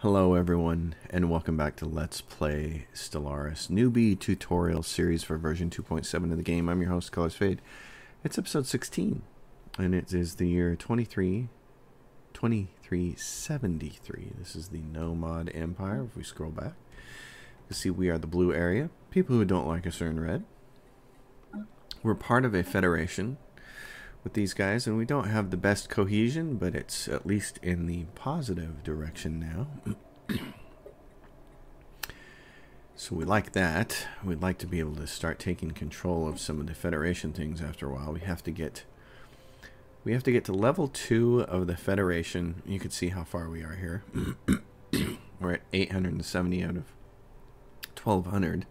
Hello everyone and welcome back to Let's Play Stellaris newbie tutorial series for version 2.7 of the game. I'm your host Colors Fade. It's episode 16 and it is the year 23 2373. This is the Nomad Empire. If we scroll back, you see we are the blue area. People who don't like us are in red. We're part of a federation with these guys, and we don't have the best cohesion, but it's at least in the positive direction now. so we like that. We'd like to be able to start taking control of some of the Federation things after a while. We have to get we have to get to level two of the Federation. You can see how far we are here. We're at 870 out of 1200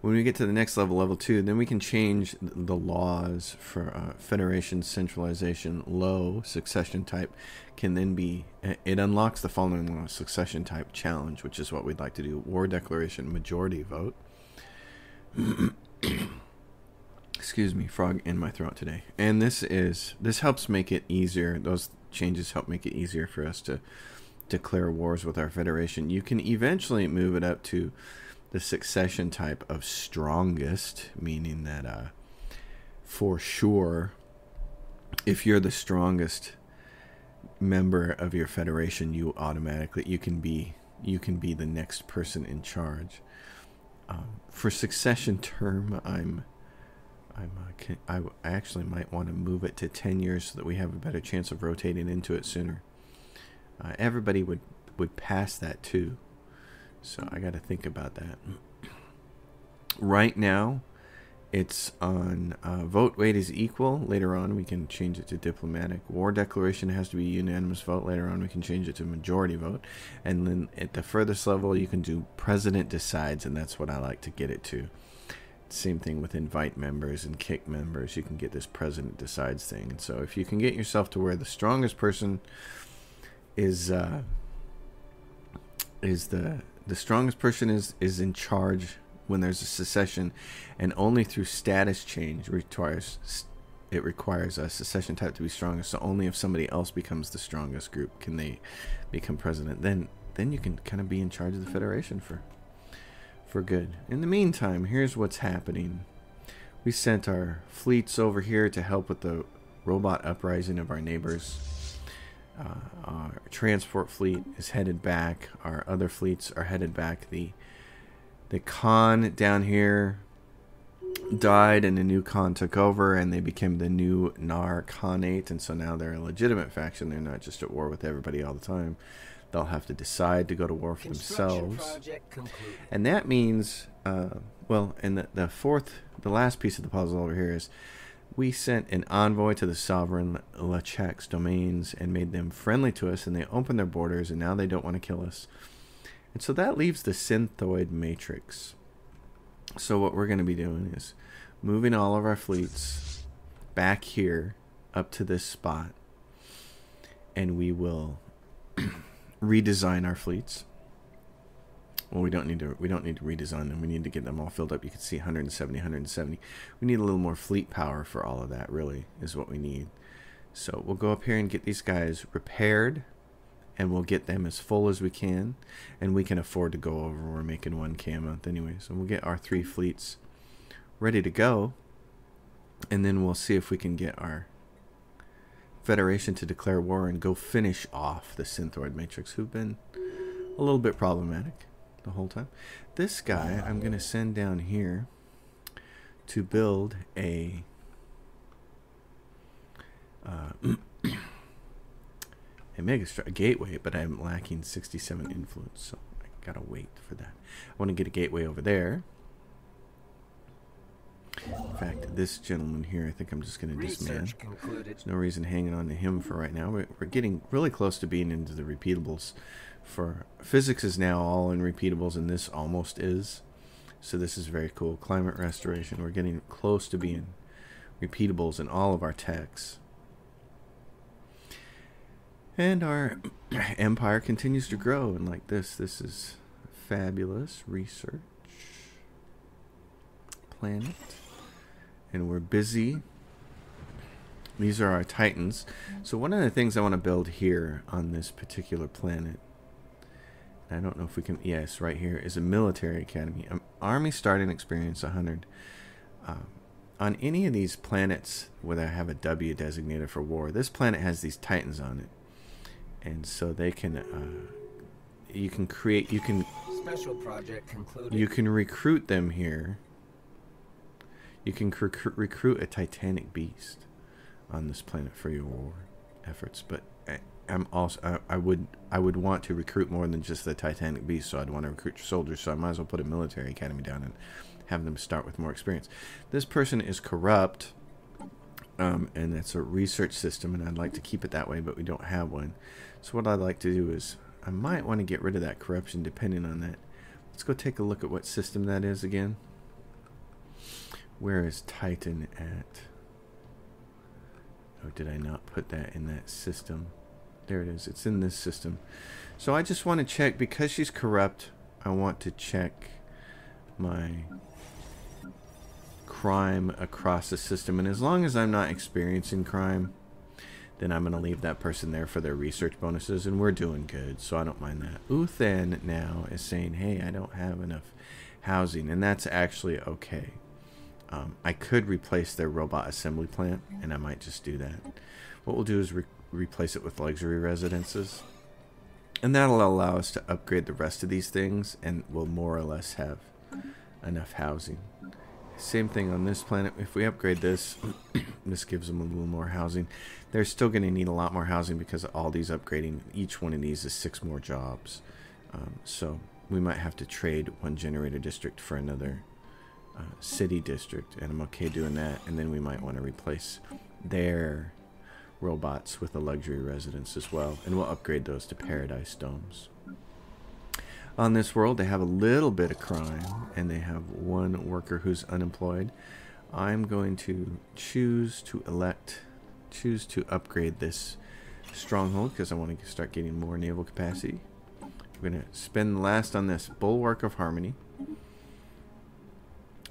when we get to the next level, level two, then we can change the laws for uh, federation centralization. Low succession type can then be it unlocks the following law succession type challenge, which is what we'd like to do. War declaration majority vote. Excuse me, frog in my throat today. And this is this helps make it easier. Those changes help make it easier for us to declare wars with our federation. You can eventually move it up to the succession type of strongest, meaning that uh, for sure, if you're the strongest member of your federation, you automatically you can be you can be the next person in charge. Um, for succession term, I'm I'm uh, I actually might want to move it to ten years so that we have a better chance of rotating into it sooner. Uh, everybody would would pass that too. So I got to think about that. Right now, it's on uh, vote weight is equal. Later on, we can change it to diplomatic. War declaration has to be unanimous vote. Later on, we can change it to majority vote. And then at the furthest level, you can do president decides, and that's what I like to get it to. Same thing with invite members and kick members. You can get this president decides thing. And so if you can get yourself to where the strongest person is uh, is the the strongest person is is in charge when there's a secession, and only through status change requires it requires a secession type to be strongest. So only if somebody else becomes the strongest group can they become president. Then then you can kind of be in charge of the federation for for good. In the meantime, here's what's happening. We sent our fleets over here to help with the robot uprising of our neighbors. Uh, our transport fleet is headed back. Our other fleets are headed back. The the Khan down here died, and a new Khan took over, and they became the new Nar Khanate, and so now they're a legitimate faction. They're not just at war with everybody all the time. They'll have to decide to go to war for themselves, and that means, uh, well, and the, the fourth, the last piece of the puzzle over here is we sent an envoy to the sovereign Lechek's domains and made them friendly to us, and they opened their borders, and now they don't want to kill us. And so that leaves the synthoid matrix. So what we're going to be doing is moving all of our fleets back here up to this spot, and we will redesign our fleets well we don't need to we don't need to redesign them. We need to get them all filled up. You can see 170 170 we need a little more fleet power for all of that really is what we need. So we'll go up here and get these guys repaired and we'll get them as full as we can and we can afford to go over. We're making one cam month anyway. So we'll get our three fleets ready to go and then we'll see if we can get our federation to declare war and go finish off the synthoid matrix who've been a little bit problematic the whole time. This guy I'm going to send down here to build a uh, a mega a gateway, but I'm lacking 67 influence, so I gotta wait for that. I want to get a gateway over there. In fact, this gentleman here, I think I'm just going to disman. There's no reason hanging on to him for right now. We're getting really close to being into the repeatables for physics is now all in repeatables and this almost is. So this is very cool. Climate restoration we're getting close to being repeatables in all of our techs. And our empire continues to grow and like this this is fabulous research. Planet and we're busy these are our titans so one of the things i want to build here on this particular planet I don't know if we can. Yes, right here is a military academy. Um, Army starting experience 100. Um, on any of these planets where they have a W designated for war, this planet has these titans on it, and so they can. Uh, you can create. You can. Special project concluded. You can recruit them here. You can recruit, a Titanic beast on this planet for your war efforts, but I'm also I, I, would I would want to recruit more than just the Titanic Beast, so I'd want to recruit soldiers. So I might as well put a military academy down and have them start with more experience. This person is corrupt, um, and it's a research system, and I'd like to keep it that way, but we don't have one. So what I'd like to do is I might want to get rid of that corruption, depending on that. Let's go take a look at what system that is again. Where is Titan at? Oh, did I not put that in that system? There it is. It's in this system. So I just want to check, because she's corrupt, I want to check my crime across the system. And as long as I'm not experiencing crime, then I'm going to leave that person there for their research bonuses. And we're doing good, so I don't mind that. Uthan now is saying, hey, I don't have enough housing. And that's actually okay. Um, I could replace their robot assembly plant, and I might just do that. What we'll do is re replace it with luxury residences. And that'll allow us to upgrade the rest of these things, and we'll more or less have enough housing. Same thing on this planet. If we upgrade this, this gives them a little more housing. They're still going to need a lot more housing because all these upgrading, each one of these is six more jobs. Um, so we might have to trade one generator district for another uh, city district, and I'm okay doing that. And then we might want to replace their robots with a luxury residence as well, and we'll upgrade those to paradise domes. On this world, they have a little bit of crime, and they have one worker who's unemployed. I'm going to choose to elect, choose to upgrade this stronghold because I want to start getting more naval capacity. I'm going to spend the last on this Bulwark of Harmony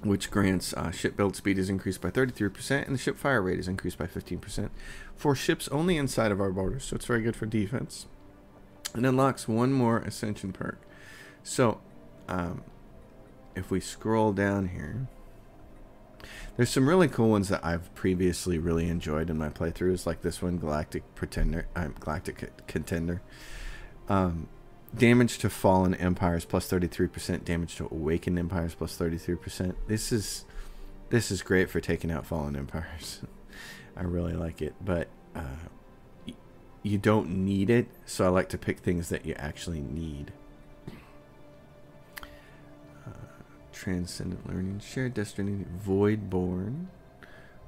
which grants uh, ship build speed is increased by 33% and the ship fire rate is increased by 15% for ships only inside of our borders. So it's very good for defense. And unlocks one more ascension perk. So um, if we scroll down here, there's some really cool ones that I've previously really enjoyed in my playthroughs, like this one, Galactic Pretender, uh, Galactic Contender. Um, damage to fallen empires plus 33% damage to awakened empires plus 33% this is this is great for taking out fallen empires. I really like it but uh, you don't need it so i like to pick things that you actually need. Uh, transcendent learning shared destiny voidborn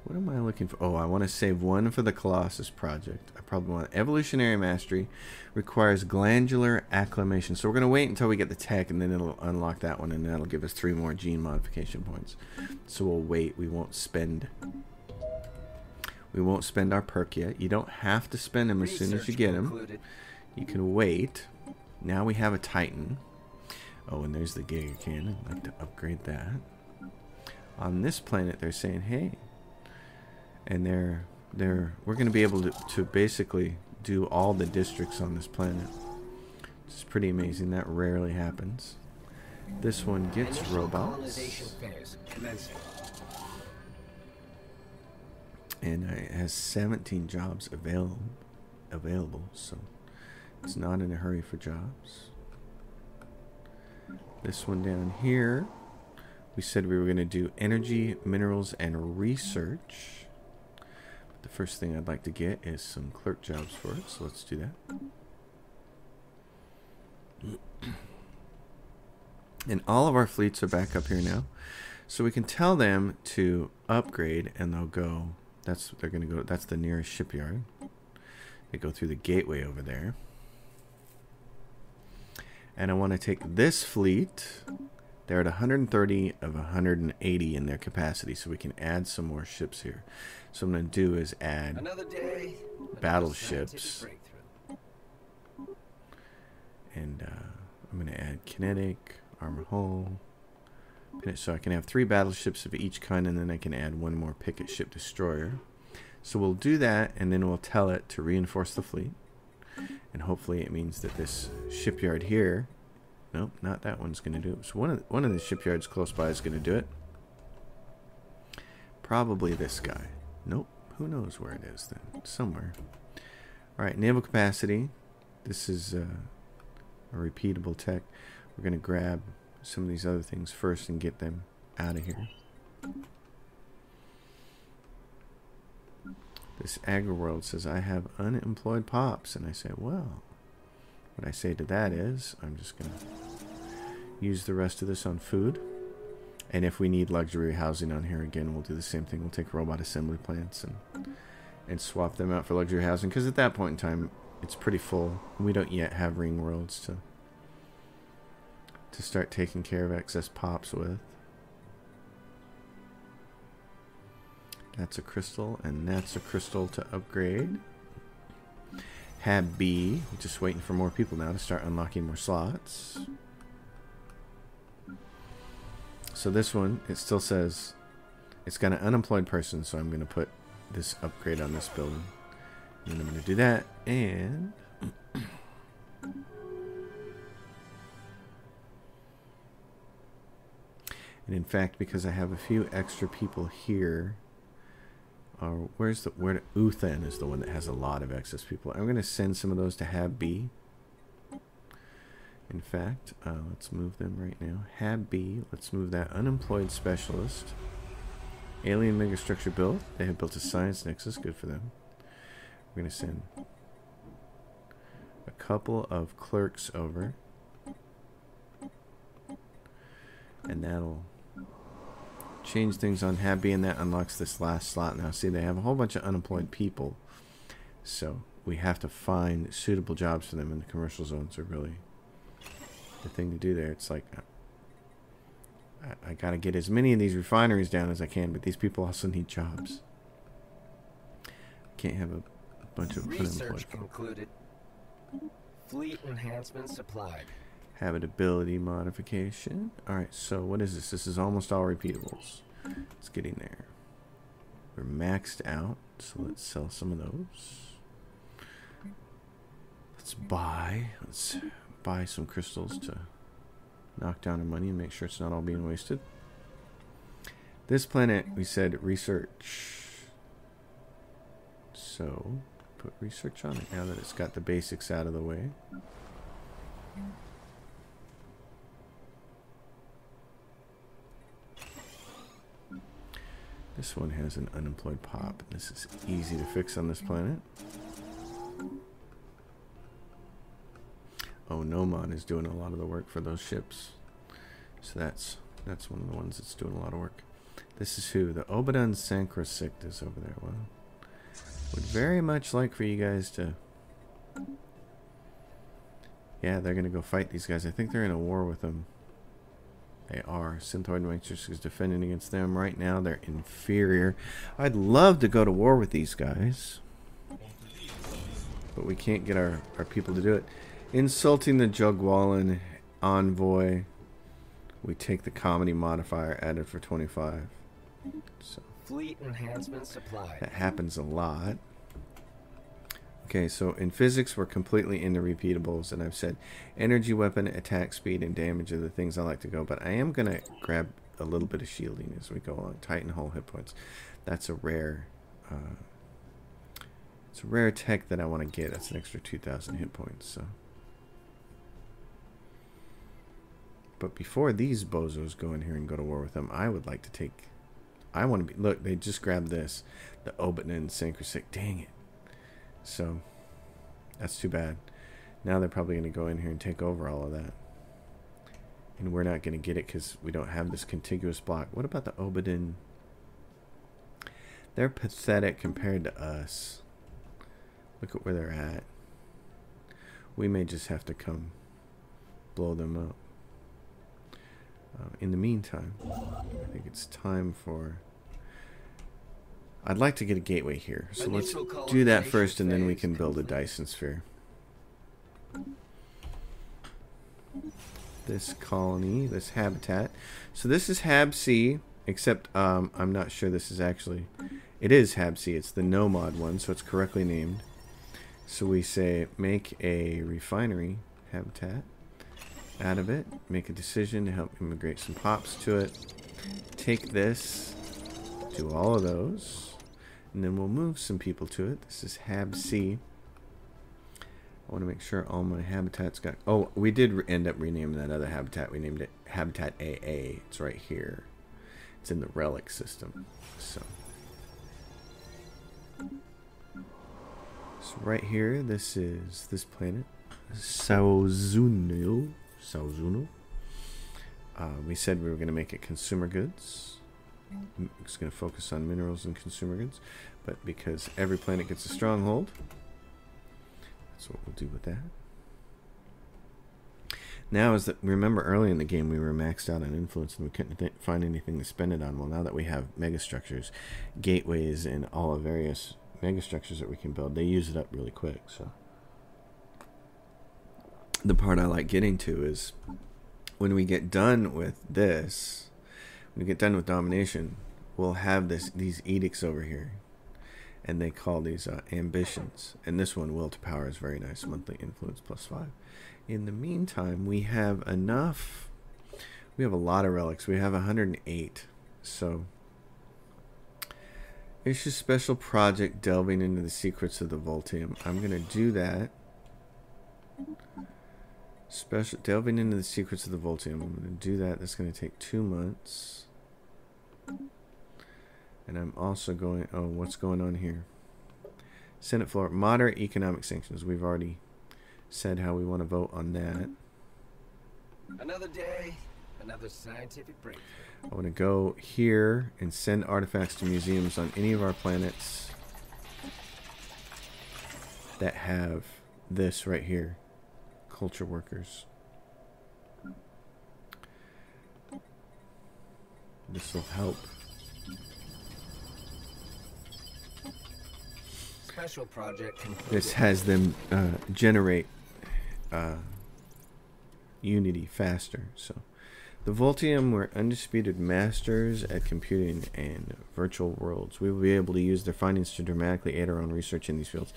what am I looking for? Oh, I want to save one for the Colossus project. I probably want evolutionary mastery requires glandular acclimation. So we're going to wait until we get the tech and then it'll unlock that one and that'll give us three more gene modification points. So we'll wait. We won't spend we won't spend our perk yet. You don't have to spend them as soon as you get them. You can wait. Now we have a Titan. Oh, and there's the Giga Cannon. I'd like to upgrade that. On this planet, they're saying, hey, and they're they're we're going to be able to, to basically do all the districts on this planet. It's pretty amazing. That rarely happens. This one gets robots. And it has 17 jobs available, available, so it's not in a hurry for jobs. This one down here, we said we were going to do energy, minerals, and research. The first thing I'd like to get is some clerk jobs for it, so let's do that. And all of our fleets are back up here now. So we can tell them to upgrade and they'll go that's they're gonna go that's the nearest shipyard. They go through the gateway over there. And I want to take this fleet. They're at 130 of 180 in their capacity, so we can add some more ships here. So I'm going to do is add another day, battleships. And uh, I'm going to add kinetic, armor hull. So I can have three battleships of each kind, and then I can add one more picket ship destroyer. So we'll do that, and then we'll tell it to reinforce the fleet. And hopefully it means that this shipyard here Nope, not that one's going to do it. So one of the, one of the shipyards close by is going to do it. Probably this guy. Nope. Who knows where it is then? Somewhere. All right, naval capacity. This is uh, a repeatable tech. We're going to grab some of these other things first and get them out of here. This Agri World says, I have unemployed pops. And I say, well, what I say to that is, I'm just going to use the rest of this on food. And if we need luxury housing on here again, we'll do the same thing. We'll take robot assembly plants and and swap them out for luxury housing. Because at that point in time, it's pretty full. We don't yet have ring worlds to to start taking care of excess pops with. That's a crystal, and that's a crystal to upgrade. Hab B, just waiting for more people now to start unlocking more slots. So this one, it still says it's got an unemployed person, so I'm going to put this upgrade on this building. And I'm going to do that, and... and in fact, because I have a few extra people here, or where's the where Uthan is the one that has a lot of excess people. I'm going to send some of those to Hab B. In fact, uh, let's move them right now. Hab B, let's move that unemployed specialist. Alien megastructure built. They have built a science nexus. Good for them. We're going to send a couple of clerks over. And that'll change things on B, and that unlocks this last slot. Now, see, they have a whole bunch of unemployed people. So we have to find suitable jobs for them, and the commercial zones are really the thing to do there. It's like I, I got to get as many of these refineries down as I can, but these people also need jobs. Can't have a, a bunch of Research concluded. Fleet enhancement supplied. Habitability modification. Alright, so what is this? This is almost all repeatables. It's getting there. We're maxed out, so let's sell some of those. Let's buy. Let's buy some crystals to knock down our money and make sure it's not all being wasted. This planet, we said research. So, put research on it now that it's got the basics out of the way. This one has an unemployed pop. This is easy to fix on this planet. Oh, Nomon is doing a lot of the work for those ships. So that's that's one of the ones that's doing a lot of work. This is who? The Obadan Sancrosict is over there. Well, would very much like for you guys to... Yeah, they're going to go fight these guys. I think they're in a war with them. They are. Synthoid Matrix is defending against them. Right now, they're inferior. I'd love to go to war with these guys. But we can't get our, our people to do it. Insulting the Jugwallen envoy. We take the comedy modifier added for 25. So Fleet enhancement supply. that happens a lot. Okay, so in physics, we're completely into repeatables, and I've said energy weapon, attack speed, and damage are the things I like to go, but I am going to grab a little bit of shielding as we go along. Titan Hull hit points. That's a rare... Uh, it's a rare tech that I want to get. That's an extra 2,000 hit points, so... But before these bozos go in here and go to war with them, I would like to take... I want to be... Look, they just grabbed this. The Obanan Synchrosic. Dang it. So, that's too bad. Now they're probably going to go in here and take over all of that. And we're not going to get it because we don't have this contiguous block. What about the Obadan? They're pathetic compared to us. Look at where they're at. We may just have to come blow them up. Uh, in the meantime, I think it's time for... I'd like to get a gateway here. So let's do that first and then we can build a Dyson sphere. This colony, this habitat. So this is Hab C, except um, I'm not sure this is actually... It is Hab C, it's the Nomad one, so it's correctly named. So we say make a refinery habitat. Out of it. Make a decision to help immigrate some pops to it. Take this, do all of those, and then we'll move some people to it. This is Hab C. I want to make sure all my habitats got. Oh, we did end up renaming that other habitat. We named it Habitat AA. It's right here. It's in the relic system. So, so right here, this is this planet, Sauzuno. Sauzuno. Uh, we said we were going to make it consumer goods. It's going to focus on minerals and consumer goods, but because every planet gets a stronghold, that's what we'll do with that. Now is that remember early in the game we were maxed out on influence and we couldn't find anything to spend it on. Well, now that we have megastructures, gateways, and all the various megastructures that we can build, they use it up really quick. So the part I like getting to is when we get done with this, when we get done with domination, we'll have this these edicts over here, and they call these uh, ambitions. And this one, will to power, is very nice. Monthly influence plus five. In the meantime, we have enough. We have a lot of relics. We have 108. So, issue special project delving into the secrets of the Vultaum. I'm gonna do that. Special delving into the secrets of the Vultaum. I'm gonna do that. That's gonna take two months. And I'm also going. Oh, what's going on here? Senate floor moderate economic sanctions. We've already said how we want to vote on that. Another day, another scientific breakthrough. I want to go here and send artifacts to museums on any of our planets that have this right here culture workers. This will help. Special project. This has them uh, generate uh, Unity faster. So, the Vultaum were undisputed masters at computing and virtual worlds. We will be able to use their findings to dramatically aid our own research in these fields.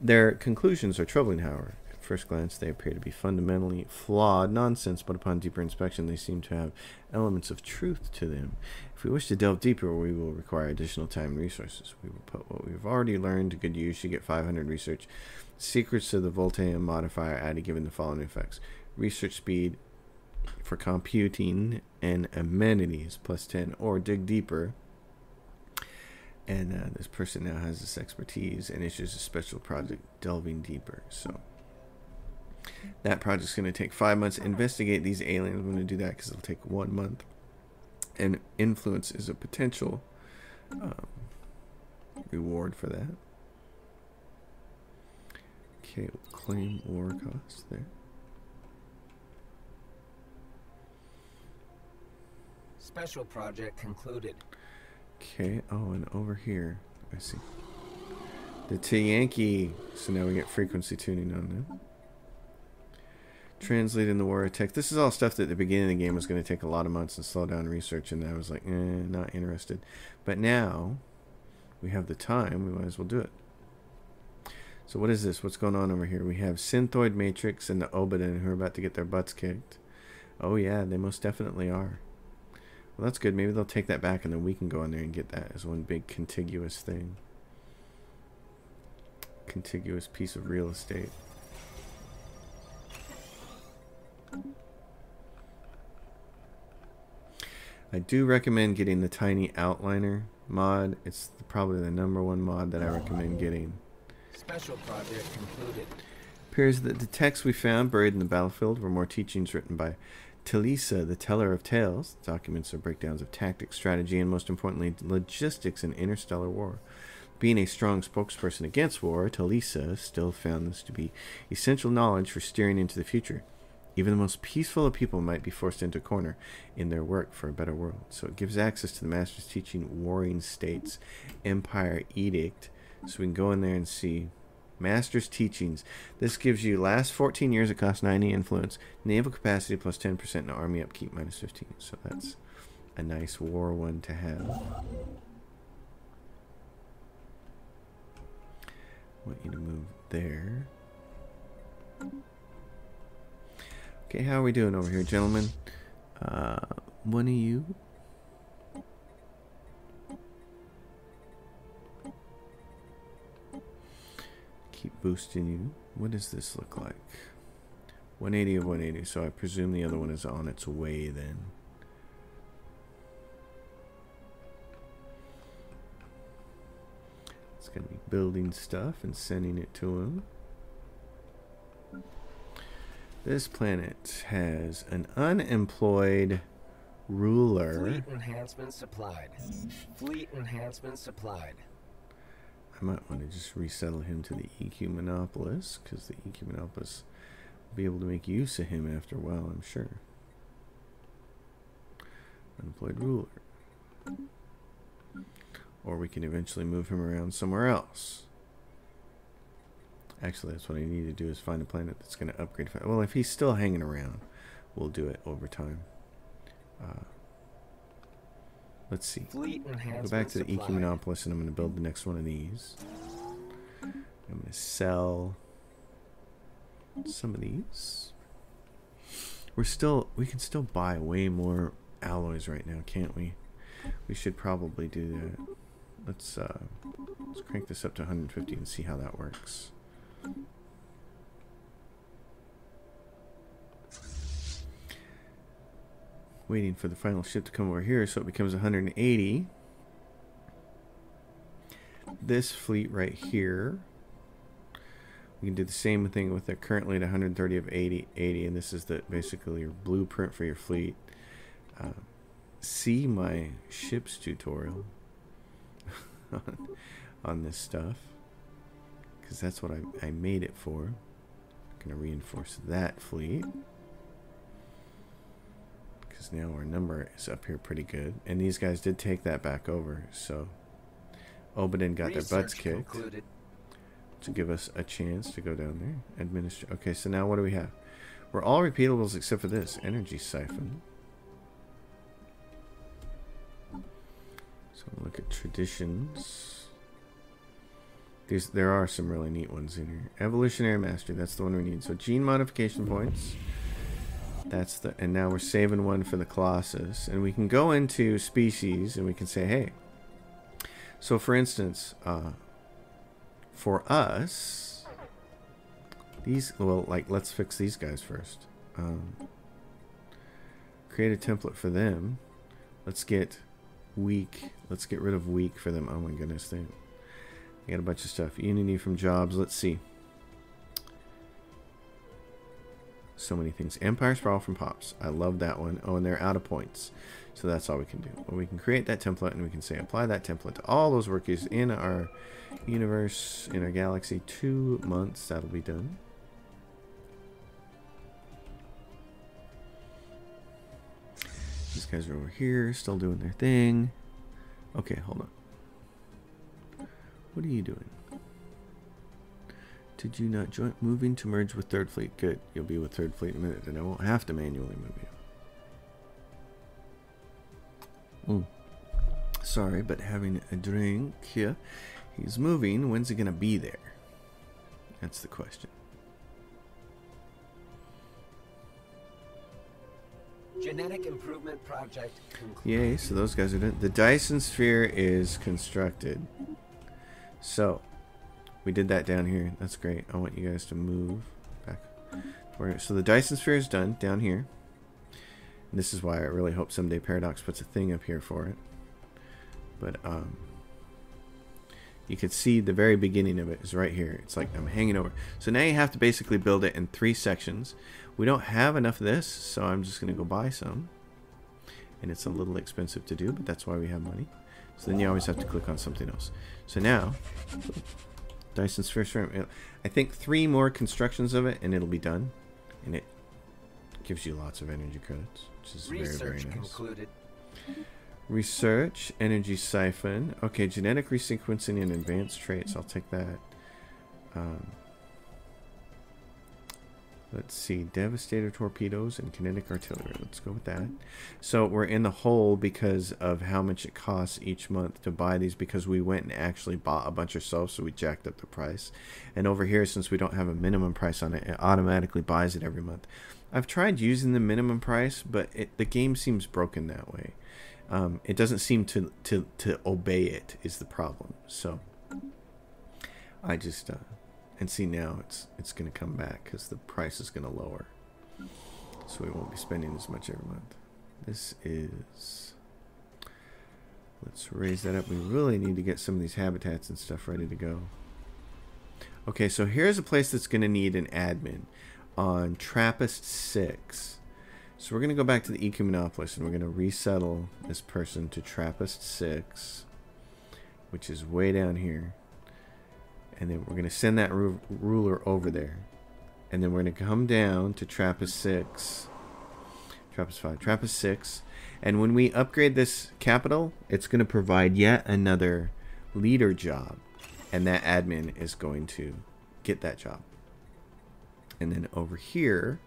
Their conclusions are troubling, however. First glance, they appear to be fundamentally flawed nonsense, but upon deeper inspection, they seem to have elements of truth to them. If we wish to delve deeper, we will require additional time and resources. We will put what we've already learned to good use. You get 500 research. Secrets of the Vultaum modifier added given the following effects research speed for computing and amenities plus 10, or dig deeper. And uh, this person now has this expertise and issues a special project delving deeper. So that project's going to take five months. Investigate these aliens. I'm going to do that because it'll take one month and influence is a potential um, reward for that. Okay, we'll claim war cost there. Special project concluded. Okay, oh, and over here, I see. The Tiyanki. So now we get frequency tuning on them. Translating the war text. This is all stuff that at the beginning of the game was going to take a lot of months and slow down research, and I was like, eh, not interested. But now we have the time, we might as well do it. So what is this? What's going on over here? We have Synthoid Matrix and the Obadin who are about to get their butts kicked. Oh yeah, they most definitely are. Well, that's good. Maybe they'll take that back, and then we can go in there and get that as one big contiguous thing. Contiguous piece of real estate. I do recommend getting the Tiny Outliner mod. It's probably the number one mod that I recommend getting. Special project concluded. appears that the texts we found buried in the battlefield were more teachings written by Talisa, the teller of tales. Documents are breakdowns of tactics, strategy, and most importantly, logistics in interstellar war. Being a strong spokesperson against war, Talisa still found this to be essential knowledge for steering into the future. Even the most peaceful of people might be forced into a corner in their work for a better world. So it gives access to the Master's teaching Warring States Empire Edict. So we can go in there and see Master's teachings. This gives you last 14 years it costs 90 influence, naval capacity plus 10%, and army upkeep minus 15. So that's a nice war one to have. want you to move there. Okay, how are we doing over here, gentlemen? Uh, one of you. Keep boosting you. What does this look like? 180 of 180, so I presume the other one is on its way then. It's going to be building stuff and sending it to him. This planet has an unemployed ruler. Fleet enhancement supplied. Fleet enhancement supplied. I might want to just resettle him to the Ecumenopolis, because the Ecumenopolis will be able to make use of him after a while, I'm sure. Unemployed ruler. Or we can eventually move him around somewhere else. Actually, that's what I need to do is find a planet that's going to upgrade. Well, if he's still hanging around, we'll do it over time. Uh, let's see. Fleet Go back to the supplied. Ecumenopolis and I'm going to build the next one of these. I'm going to sell some of these. We're still, we can still buy way more alloys right now, can't we? We should probably do that. Let's, uh, let's crank this up to 150 and see how that works. Waiting for the final ship to come over here so it becomes 180 this fleet right here. We can do the same thing with it currently at 130 of 80, 80 and this is the basically your blueprint for your fleet. Uh, see my ships tutorial on, on this stuff because that's what I, I made it for. I'm going to reinforce that fleet because now our number is up here pretty good. And these guys did take that back over, so Obadin got their butts kicked concluded. to give us a chance to go down there. Administer. Okay, so now what do we have? We're all repeatables except for this energy siphon. So look at traditions. There's, there are some really neat ones in here. Evolutionary mastery, that's the one we need. So gene modification points. That's the and now we're saving one for the Colossus. And we can go into species and we can say, hey. So for instance, uh, for us, these well, like let's fix these guys first. Um, create a template for them. Let's get weak. Let's get rid of weak for them. Oh my goodness, they, they got a bunch of stuff. Unity from jobs. Let's see. So many things. Empire Sprawl from Pops. I love that one. Oh, and they're out of points. So that's all we can do. Well, we can create that template and we can say apply that template to all those workers in our universe, in our galaxy. Two months, that'll be done. These guys are over here, still doing their thing. Okay, hold on. What are you doing? Did you not join? Moving to merge with Third Fleet. Good. You'll be with Third Fleet in a minute, and I won't have to manually move you. Mm. Sorry, but having a drink here. He's moving. When's he going to be there? That's the question. Genetic improvement project concluded. Yay, so those guys are done. The Dyson Sphere is constructed. So, we did that down here. That's great. I want you guys to move back. So the Dyson Sphere is done down here. And this is why I really hope someday Paradox puts a thing up here for it. But, um, you can see the very beginning of it is right here. It's like I'm hanging over. So now you have to basically build it in three sections. We don't have enough of this, so I'm just going to go buy some. And it's a little expensive to do, but that's why we have money. So then you always have to click on something else. So now, Dyson's first room. I think three more constructions of it, and it'll be done. And it gives you lots of energy credits, which is very, very Research nice. concluded. Research, energy siphon. Okay, genetic resequencing and advanced traits. I'll take that. Um, let's see, devastator torpedoes and kinetic artillery. Let's go with that. So we're in the hole because of how much it costs each month to buy these because we went and actually bought a bunch ourselves, so we jacked up the price. And over here, since we don't have a minimum price on it, it automatically buys it every month. I've tried using the minimum price, but it, the game seems broken that way. Um, it doesn't seem to, to, to obey it is the problem. So I just uh, and see now it's it's going to come back because the price is going to lower, so we won't be spending as much every month. This is. Let's raise that up. We really need to get some of these habitats and stuff ready to go. Okay, so here's a place that's going to need an admin on Trappist 6. So we're going to go back to the Ecumenopolis and we're going to resettle this person to Trappist 6, which is way down here. And then we're going to send that ru- ruler over there. And then we're going to come down to Trappist 6. Trappist 5. Trappist 6. And when we upgrade this capital, it's going to provide yet another leader job. And that admin is going to get that job. And then over here,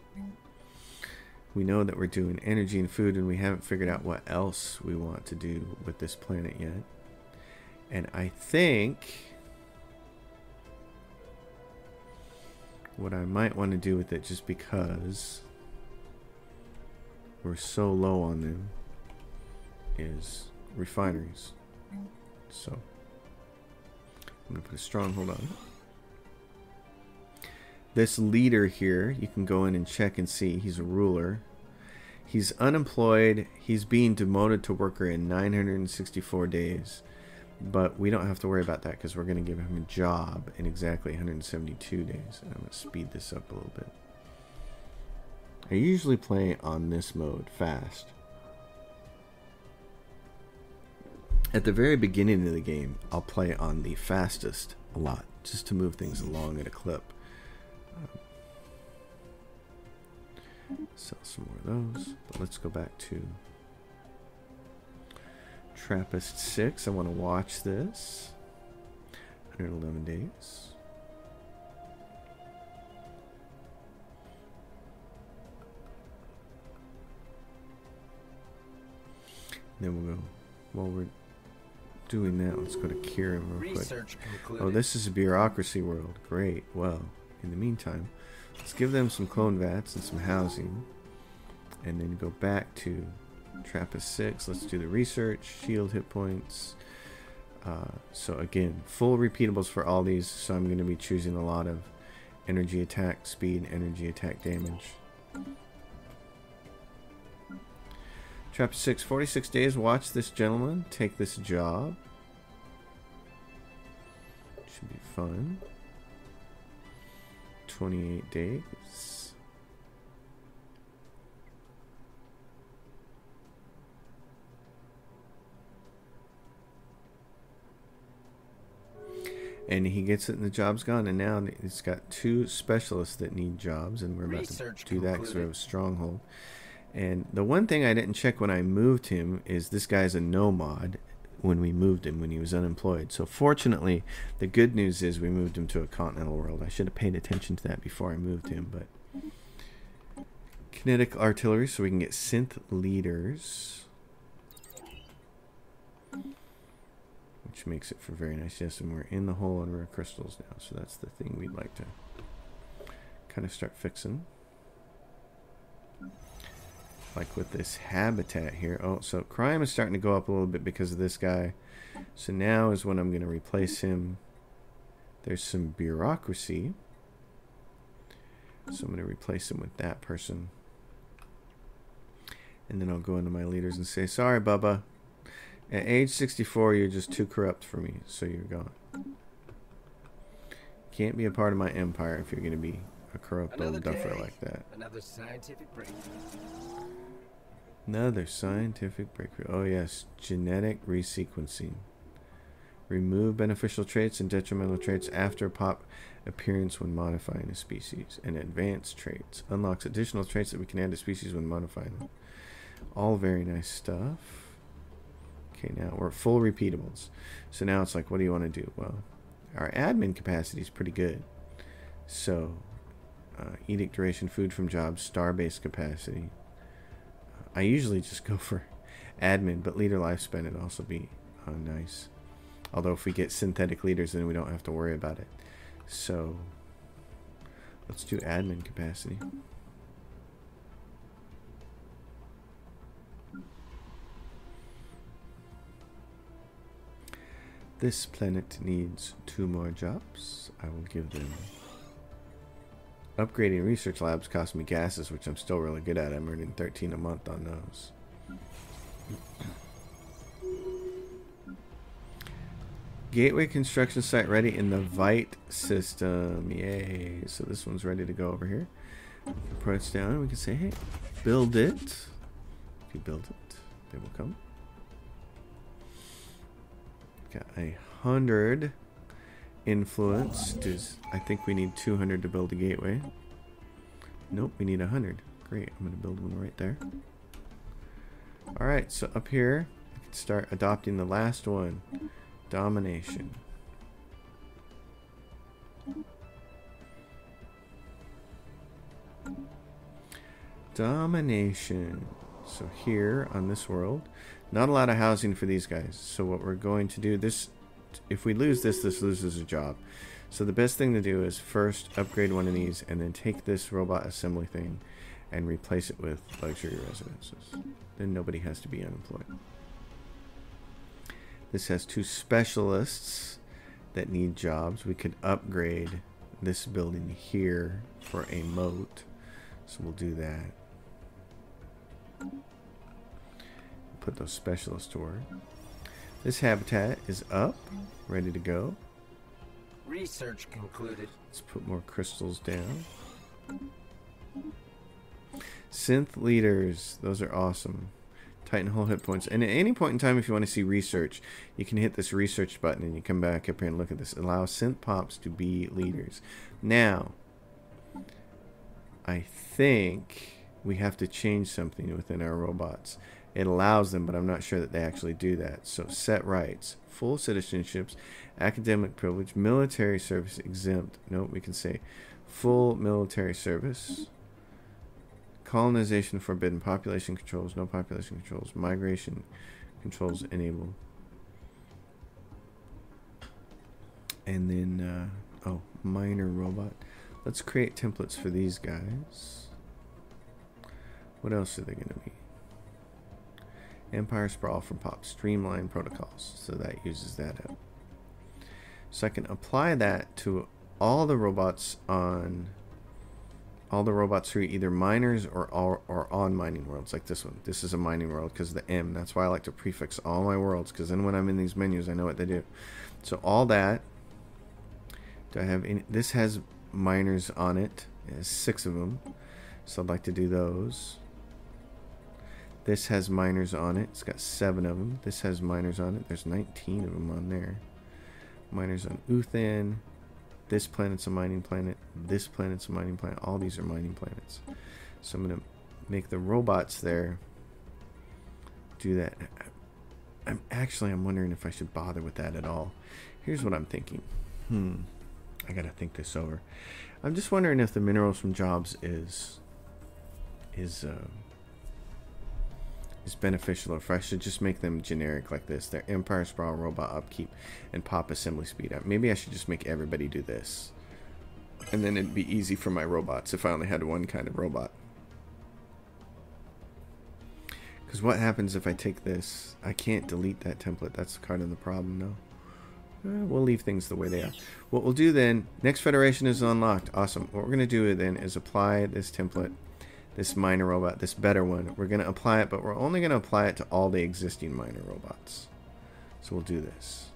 we know that we're doing energy and food, and we haven't figured out what else we want to do with this planet yet. And I think what I might want to do with it, just because we're so low on them, is refineries. So I'm going to put a stronghold on This leader here, you can go in and check and see. He's a ruler. He's unemployed. He's being demoted to worker in 964 days. But we don't have to worry about that because we're going to give him a job in exactly 172 days. I'm going to speed this up a little bit. I usually play on this mode, fast. At the very beginning of the game, I'll play on the fastest a lot, just to move things along at a clip. Sell some more of those, but let's go back to Trappist 6. I want to watch this. 111 days. Then we'll go while we're doing that, let's go to Kira real quick. Oh, this is a bureaucracy world. Great. Well, in the meantime, let's give them some clone vats and some housing. And then go back to Trappist 6. Let's do the research, shield hit points. Uh, so again, full repeatables for all these. So I'm going to be choosing a lot of energy attack, speed, energy attack damage. Chapter 6, 46 days. Watch this gentleman take this job. Should be fun. 28 days. And he gets it and the job's gone. And now it's got two specialists that need jobs. And we're about Research to do that because we have a stronghold. And the one thing I didn't check when I moved him is this guy's a nomad when we moved him when he was unemployed. So fortunately, the good news is we moved him to a continental world. I should have paid attention to that before I moved him, but kinetic artillery so we can get synth leaders. Which makes it for very nice. Yes, and we're in the hole on rare crystals now, so that's the thing we'd like to kind of start fixing like with this habitat here. Oh, so crime is starting to go up a little bit because of this guy. So now is when I'm going to replace him. There's some bureaucracy. So I'm going to replace him with that person. And then I'll go into my leaders and say, sorry, Bubba. At age 64, you're just too corrupt for me, so you're gone. Can't be a part of my empire if you're going to be a corrupt Another old duffer day. like that. Another scientific breakthrough. Another scientific breakthrough. Oh, yes. Genetic resequencing. Remove beneficial traits and detrimental traits after pop appearance when modifying a species. And advanced traits. Unlocks additional traits that we can add to species when modifying them. All very nice stuff. Okay, now we're full repeatables. So now it's like, what do you want to do? Well, our admin capacity is pretty good. So, uh, edict duration, food from jobs, starbase capacity. I usually just go for admin, but leader lifespan would also be uh, nice. Although if we get synthetic leaders, then we don't have to worry about it. So let's do admin capacity. This planet needs two more jobs. I will give them. Upgrading research labs cost me gases, which I'm still really good at. I'm earning 13 a month on those. Gateway construction site ready in the Vite system. Yay. So this one's ready to go over here. Approach down. We can say, hey, build it. If you build it, they will come. A hundred influence. Does I think we need 200 to build a gateway. Nope, we need 100. Great, I'm going to build one right there. Alright, so up here, can start adopting the last one. Domination. Domination. So here on this world, not a lot of housing for these guys. So what we're going to do, this, if we lose this, this loses a job. So the best thing to do is first upgrade one of these and then take this robot assembly thing and replace it with luxury residences. Then nobody has to be unemployed. This has two specialists that need jobs. We could upgrade this building here for a mote. So we'll do that. Put those specialists to work. This habitat is up, ready to go. Research concluded. Let's put more crystals down. Synth leaders, those are awesome. Titan Hole hit points. And at any point in time, if you want to see research, you can hit this research button and you come back up here and look at this. Allow synth pops to be leaders. Now, I think we have to change something within our robots. It allows them, but I'm not sure that they actually do that. So set rights, full citizenships, academic privilege, military service exempt. Nope, we can say full military service. Colonization forbidden. Population controls. No population controls. Migration controls enabled. And then, uh, oh, minor robot. Let's create templates for these guys. What else are they going to be? Empire Sprawl from Pop. Streamline protocols. So that uses that up. So I can apply that to all the robots on all the robots who are either miners or, or, on mining worlds like this one. This is a mining world because the M. That's why I like to prefix all my worlds because then when I'm in these menus, I know what they do. So all that. Do I have any? This has miners on it. it six of them. So I'd like to do those. This has miners on it. It's got seven of them. This has miners on it. There's 19 of them on there. Miners on Uthan. This planet's a mining planet. This planet's a mining planet. All these are mining planets. So I'm going to make the robots there do that. I'm actually I'm wondering if I should bother with that at all. Here's what I'm thinking. Hmm. I got to think this over. I'm just wondering if the minerals from jobs is is uh, is beneficial if I should just make them generic like this. They're Empire Sprawl, Robot Upkeep, and Pop Assembly Speed Up. Maybe I should just make everybody do this. And then it'd be easy for my robots if I only had one kind of robot. Because what happens if I take this? I can't delete that template. That's kind of the problem, no? Uh, we'll leave things the way they are. What we'll do then, next federation is unlocked. Awesome. What we're going to do then is apply this template this miner robot, this better one. We're going to apply it, but we're only going to apply it to all the existing miner robots. So we'll do this.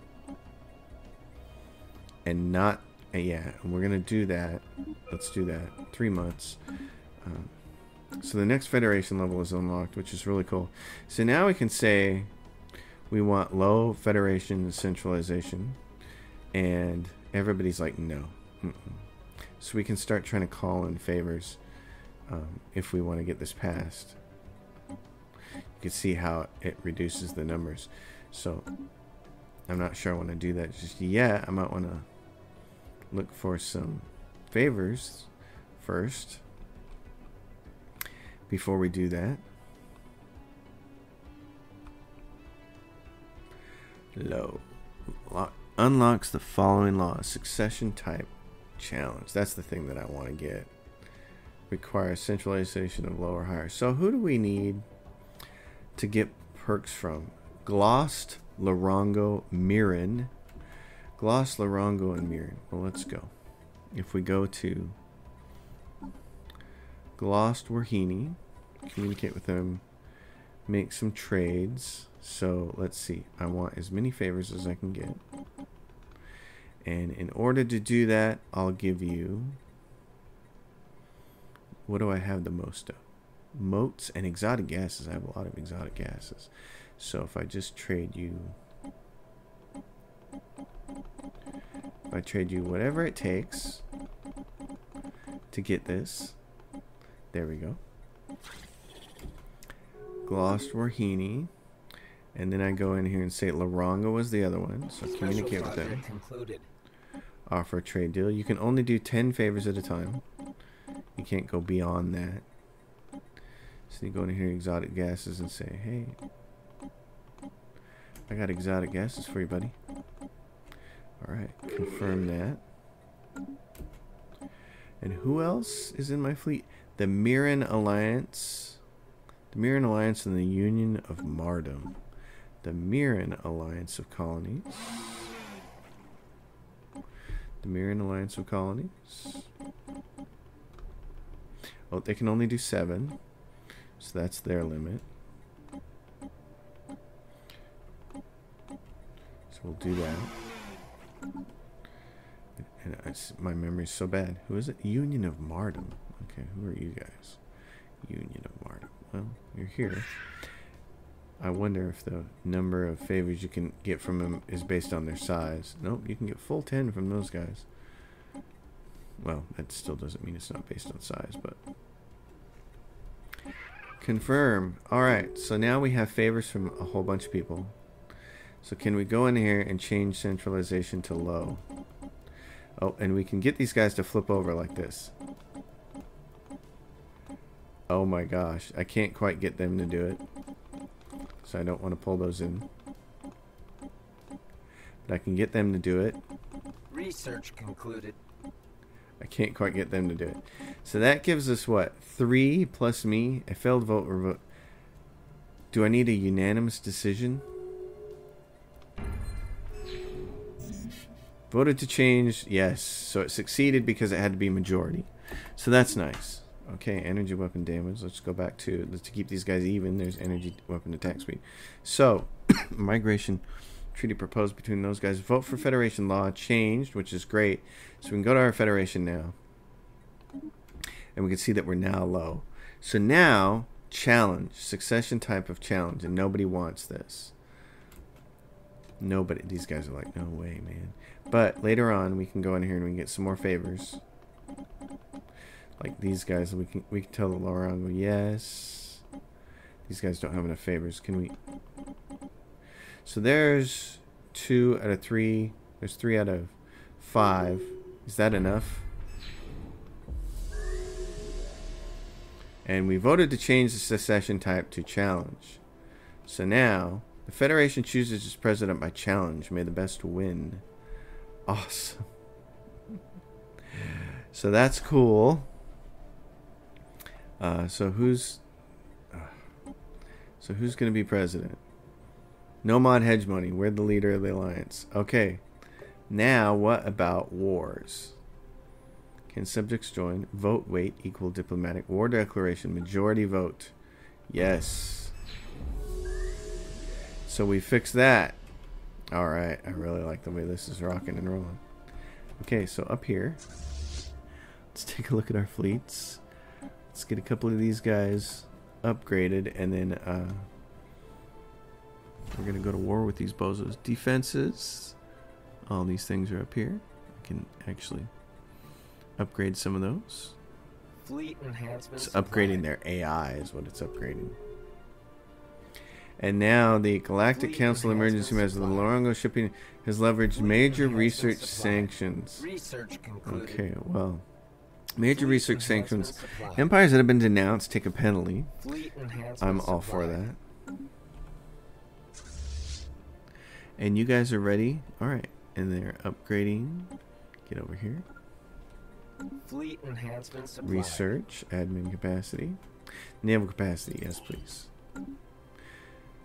And not, uh, yeah, we're going to do that. Let's do that. Three months. Um, so the next Federation level is unlocked, which is really cool. So now we can say we want low Federation centralization. And everybody's like, no. Mm -mm. So we can start trying to call in favors um, if we want to get this passed. You can see how it reduces the numbers. So I'm not sure I want to do that just yet. I might want to look for some favors first before we do that. Low. Lock, unlocks the following law. Succession type challenge. That's the thing that I want to get requires centralization of lower higher. So who do we need to get perks from? Glost, Larongo, Mirin. Gloss, Larongo, and Mirin. Well, let's go. If we go to Gloss Warhini, communicate with them, make some trades. So let's see. I want as many favors as I can get. And in order to do that, I'll give you. What do I have the most of? Motes and exotic gases. I have a lot of exotic gases. So if I just trade you. If I trade you whatever it takes to get this. There we go. Glossed Warhini. And then I go in here and say Laronga was the other one. So communicate with them. Offer a trade deal. You can only do 10 favors at a time. You can't go beyond that. So you go in here, exotic gases, and say, hey, I got exotic gases for you, buddy. Alright, confirm that. And who else is in my fleet? The Mirren Alliance. The Mirren Alliance and the Union of Mardum. The Mirren Alliance of Colonies. The Mirren Alliance of Colonies. Oh, they can only do seven. So that's their limit. So we'll do that. And it's, my memory's so bad. Who is it? Union of Mardum. Okay, who are you guys? Union of Mardum. Well, you're here. I wonder if the number of favors you can get from them is based on their size. Nope, you can get full 10 from those guys. Well, that still doesn't mean it's not based on size, but... Confirm. Alright, so now we have favors from a whole bunch of people. So can we go in here and change centralization to low? Oh, and we can get these guys to flip over like this. Oh my gosh, I can't quite get them to do it. So I don't want to pull those in. But I can get them to do it. Research concluded. I can't quite get them to do it. So that gives us what? Three plus me. A failed vote or vote. Do I need a unanimous decision? Voted to change. Yes. So it succeeded because it had to be majority. So that's nice. Okay, energy weapon damage. Let's go back to to keep these guys even. There's energy weapon attack speed. So, migration treaty proposed between those guys. Vote for Federation law changed, which is great. So we can go to our Federation now. And we can see that we're now low. So now, challenge. Succession type of challenge. And nobody wants this. Nobody. These guys are like, no way, man. But later on, we can go in here and we can get some more favors. Like these guys, we can we can tell the Larongo, yes. These guys don't have enough favors. Can we... So there's two out of three. There's three out of five. Is that enough? And we voted to change the succession type to challenge. So now, the Federation chooses its president by challenge. May the best win. Awesome. So that's cool. Uh, so who's... Uh, so who's going to be president? Nomad Hedge Money. We're the leader of the alliance. Okay. Now, what about wars? Can subjects join? Vote weight equal diplomatic war declaration. Majority vote. Yes. So we fix that. Alright. I really like the way this is rocking and rolling. Okay, so up here. Let's take a look at our fleets. Let's get a couple of these guys upgraded and then uh, we're gonna go to war with these bozos. Defenses. All these things are up here. I can actually upgrade some of those. Fleet enhancements. It's upgrading their AI is what it's upgrading. And now the Galactic Fleet Council Emergency Measure, the. Lorango Shipping has leveraged Fleet major research applied. sanctions. Research concluded. Okay, well, major Fleet research sanctions. applied. Empires that have been denounced take a penalty. Fleet enhancements I'm all for that. And you guys are ready? Alright. And they're upgrading. Get over here. Fleet enhancements applied. Research, admin capacity. Naval capacity, yes, please.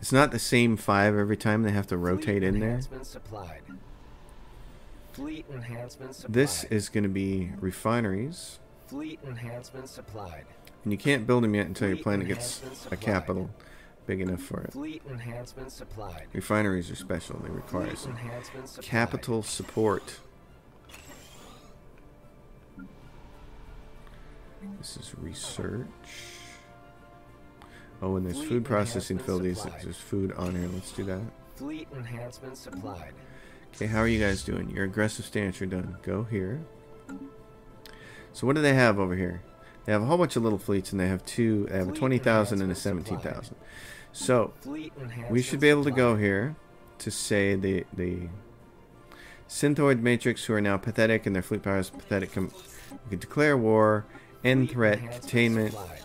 It's not the same five every time they have to Fleet rotate in there. applied. Fleet enhancement supplied. This is going to be refineries. Fleet enhancement supplied. And you can't build them yet until your Fleet planet gets enhancement a supplied. Big enough for it. Fleet enhancement supplied. Refineries are special. They require capital support. This is research. Oh, and there's Fleet food processing facilities. There's food on here. Let's do that. Fleet enhancement supplied. Okay, how are you guys doing? Your aggressive stance, you're done. Go here. So what do they have over here? They have a whole bunch of little fleets, and they have two. They have a twenty thousand and a enhancement seventeen supplied. thousand. So we should be able to go here to say the the synthoid matrix who are now pathetic and their fleet power is pathetic. Com- we can declare war, end threat, containment. supplied.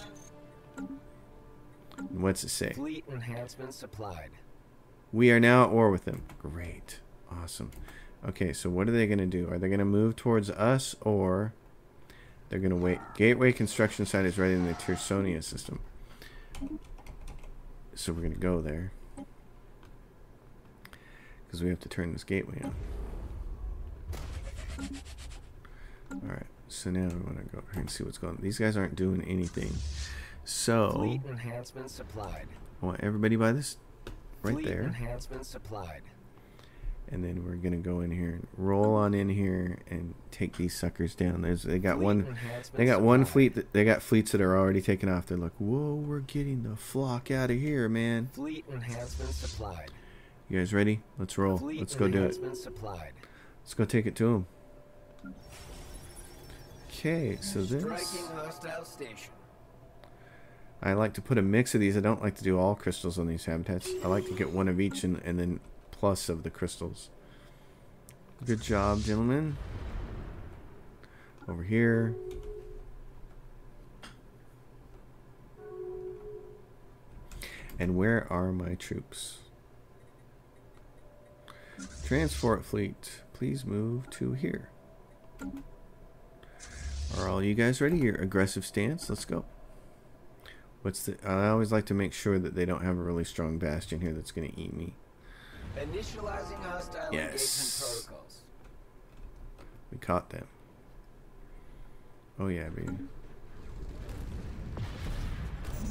What's it say? Fleet enhancement supplied. We are now at war with them. Great. Awesome. Okay, so what are they going to do? Are they going to move towards us or they're going to wait? Gateway construction site is ready in the Tiersonia system. So we're going to go there. Because we have to turn this gateway on. Alright, so now we want to go here and see what's going on. These guys aren't doing anything. So, Fleet enhancement supplied. I want everybody by this right Fleet there. enhancement supplied. And then we're gonna go in here and roll on in here and take these suckers down. There's they got Fleet one they got one fleet that they got fleets that are already taken off. They're like, whoa, we're getting the flock out of here, man. Fleet enhancement supplied. You guys ready? Let's roll. Fleet Let's go do it. supplied. Let's go take it to them. Okay, so this Striking hostile station. I like to put a mix of these. I don't like to do all crystals on these habitats. I like to get one of each and, and then plus of the crystals. Good job, gentlemen. Over here. And where are my troops? Transport fleet, please move to here. Are all you guys ready? Your aggressive stance? Let's go. What's the? I always like to make sure that they don't have a really strong bastion here that's going to eat me. Initializing hostile Yes. engagement protocols. We caught them. Oh yeah, baby.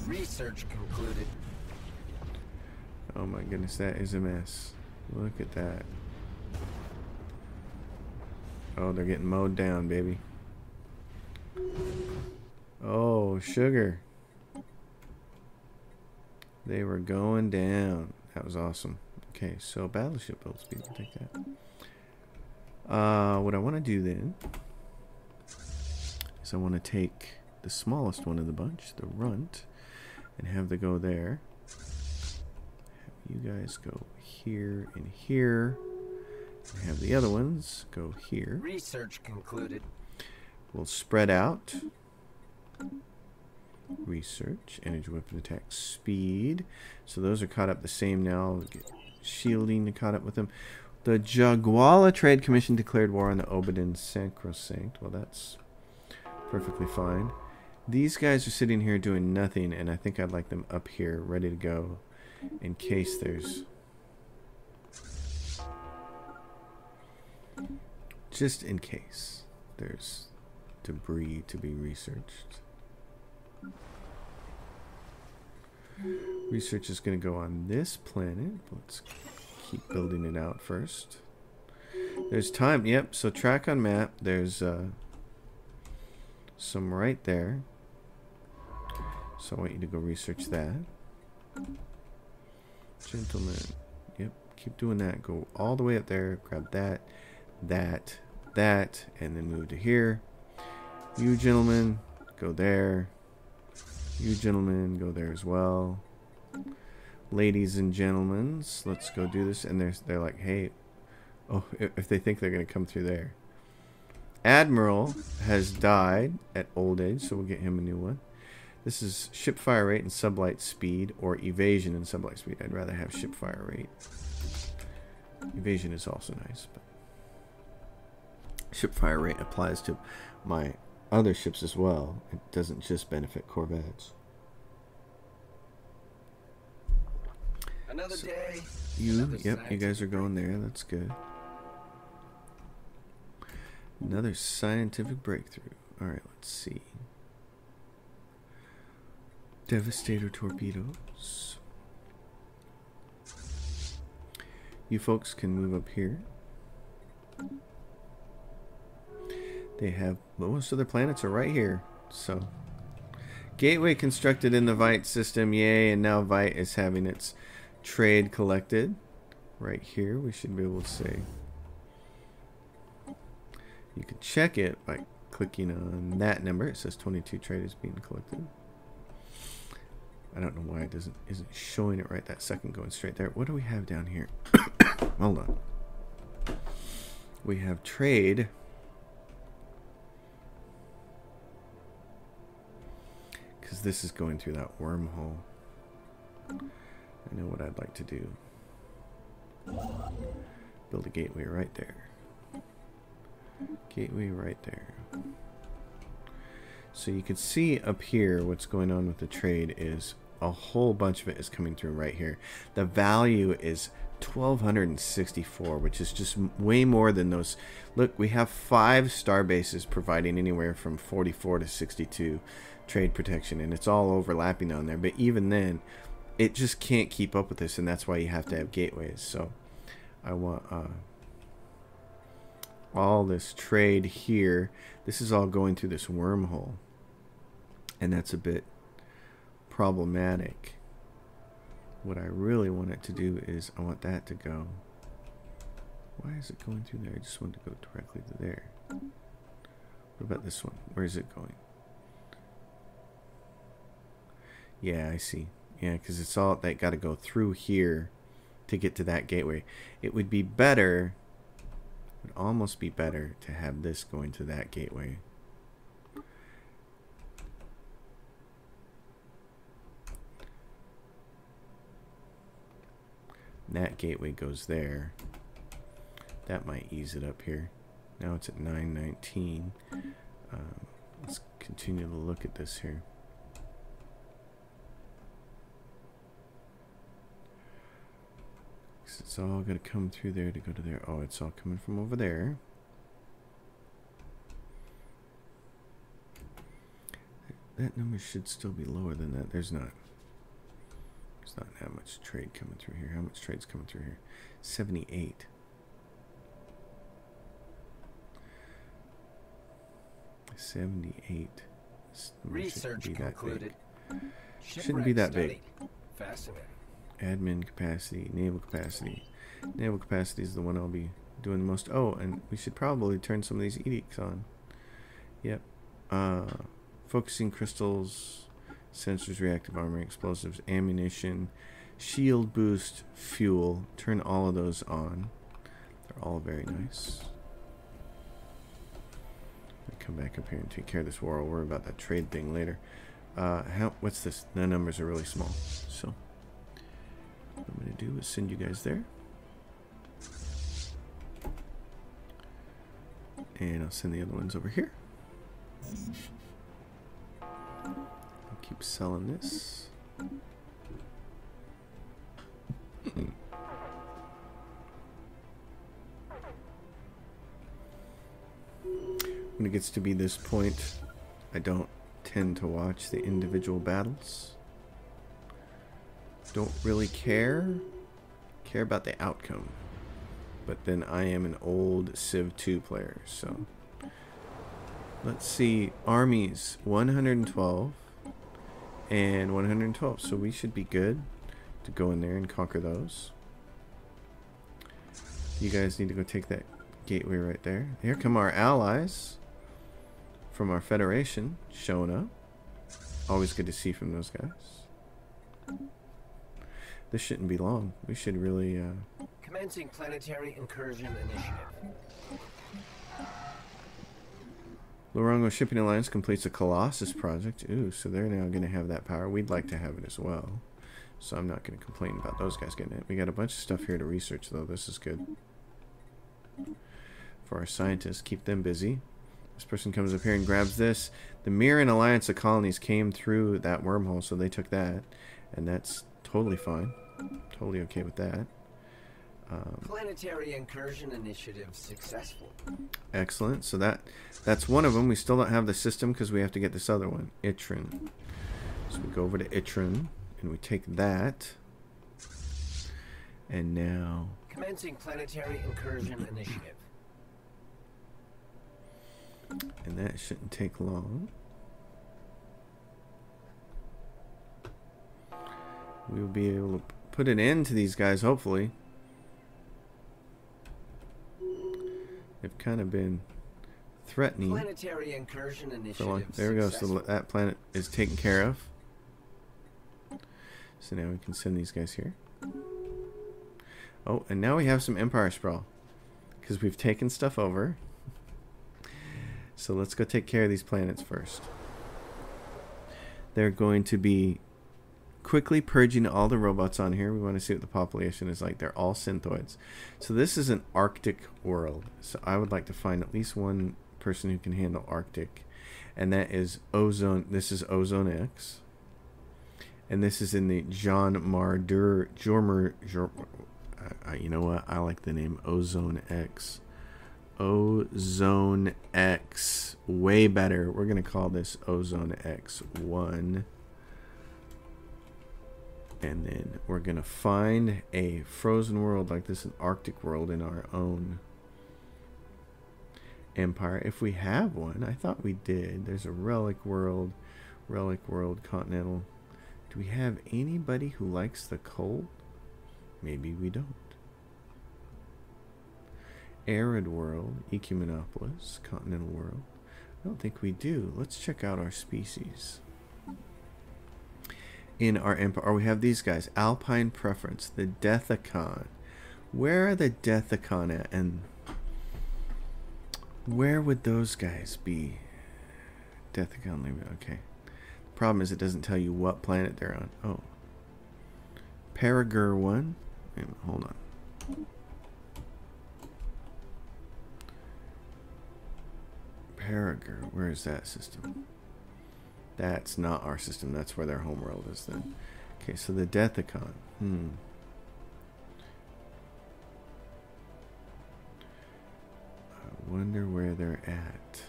Research concluded. Oh my goodness, that is a mess. Look at that. Oh, they're getting mowed down, baby. Oh, sugar. They were going down. That was awesome. Okay, so battleship build speed. We'll take that. Uh, what I want to do then is I want to take the smallest one of the bunch, the runt, and have the go there. Have you guys go here and here. And have the other ones go here. Research concluded. We'll spread out. Research, energy weapon attack, speed. So those are caught up the same now. We'll Get shielding caught up with them. The Jaguala Trade Commission declared war on the Obadin Sacrosanct. Well, that's perfectly fine. These guys are sitting here doing nothing, and I think I'd like them up here, ready to go, in case there's. Just in case there's debris to be researched. Research is going to go on this planet. Let's keep building it out first. There's time. Yep. So track on map. There's uh, some right there. So I want you to go research that. Gentlemen. Yep. Keep doing that. Go all the way up there. Grab that, that, that, and then move to here. You gentlemen, go there. You gentlemen, go there as well. Ladies and gentlemen, let's go do this. And they're, they're like, hey, oh, if they think they're going to come through there. Admiral has died at old age, so we'll get him a new one. This is ship fire rate and sublight speed, or evasion and sublight speed. I'd rather have ship fire rate. Evasion is also nice, but ship fire rate applies to my other ships as well. It doesn't just benefit corvettes. Another So- day. You, another yep, you guys are going there. That's good. Another scientific breakthrough. Alright, let's see. Devastator torpedoes. You folks can move up here. They have most of their planets are right here. So gateway constructed in the Vite system, yay, and now Vite is having its trade collected. Right here, we should be able to say you can check it by clicking on that number. It says 22 trade is being collected. I don't know why it doesn't isn't showing it right that second going straight there. What do we have down here? Hold on. We have trade. Because this is going through that wormhole. I know what I'd like to do. Build a gateway right there. Gateway right there. So you can see up here what's going on with the trade is a whole bunch of it is coming through right here. The value is 1264, which is just way more than those. Look, we have five star bases providing anywhere from 44 to 62 trade protection, and it's all overlapping on there. But even then, it just can't keep up with this, and that's why you have to have gateways. So I want uh, all this trade here. This is all going through this wormhole, and that's a bit problematic. What I really want it to do is I want that to go. Why is it going through there? I just want to go directly to there. What about this one? Where is it going? Yeah, I see. Yeah, because it's all they got to go through here to get to that gateway. It would be better, would almost be better to have this going to that gateway. That gateway goes there. That might ease it up here. Now it's at 919. Um, let's continue to look at this here. It's all going to come through there to go to there. Oh, it's all coming from over there. That number should still be lower than that. There's not. There's not that much trade coming through here. How much trade's coming through here? 78. Seventy-eight. Research concluded. Shouldn't be that big. Fascinating. Admin capacity, naval capacity. Naval capacity is the one I'll be doing the most. Oh, and we should probably turn some of these edicts on. Yep. Uh, focusing crystals, sensors, reactive armor, explosives, ammunition, shield boost, fuel. Turn all of those on. They're all very nice. come back up here and take care of this war. I'll worry about that trade thing later. Uh, how? What's this? The numbers are really small, so. What I'm going to do is send you guys there. And I'll send the other ones over here. I'll keep selling this. Hmm. when it gets to be this point, I don't tend to watch the individual battles don't really care. Care about the outcome. But then I am an old Civ 2 player, so. Let's see. Armies 112 and 112. So we should be good to go in there and conquer those. You guys need to go take that gateway right there. Here come our allies from our federation showing up. Always good to see from those guys. This shouldn't be long. We should really, uh... Commencing planetary incursion initiative. Lorongo Shipping Alliance completes a Colossus project. Ooh, so they're now going to have that power. We'd like to have it as well. So I'm not going to complain about those guys getting it. We got a bunch of stuff here to research, though. This is good. For our scientists, keep them busy. This person comes up here and grabs this. The Mirren Alliance of Colonies came through that wormhole, so they took that. And that's totally fine. Totally okay with that. Um, Planetary incursion initiative successful. excellent. So that that's one of them. We still don't have the system because we have to get this other one, Itron. So we go over to Itrin and we take that. And now Commencing planetary incursion initiative. and that shouldn't take long. We will be able to put an end to these guys, hopefully. They've kind of been threatening Planetary incursion initiative. There we go. So that planet is taken care of. So now we can send these guys here. Oh, and now we have some Empire Sprawl. Because we've taken stuff over. So let's go take care of these planets first. They're going to be quickly purging all the robots on here. We want to see what the population is like. They're all synthoids. So this is an Arctic world. So I would like to find at least one person who can handle Arctic. And that is Ozone. This is Ozone X. And this is in the John Mardur Jormer. Jor, uh, uh, you know what? I like the name Ozone X. Ozone X. Way better. We're going to call this Ozone X1. And then we're going to find a frozen world like this, an Arctic world in our own empire. If we have one, I thought we did. There's a relic world, relic world, continental. Do we have anybody who likes the cold? Maybe we don't. Arid world, Ecumenopolis, continental world. I don't think we do. Let's check out our species. In our empire, or we have these guys Alpine Preference, the Deathicon. Where are the Deathicon at? And where would those guys be? Deathicon, leave it. Okay. The problem is it doesn't tell you what planet they're on. Oh. Paragur 1. Minute, hold on. Paragur, where is that system? That's not our system. That's where their homeworld is then. Okay, so the Deathicon. Hmm. I wonder where they're at.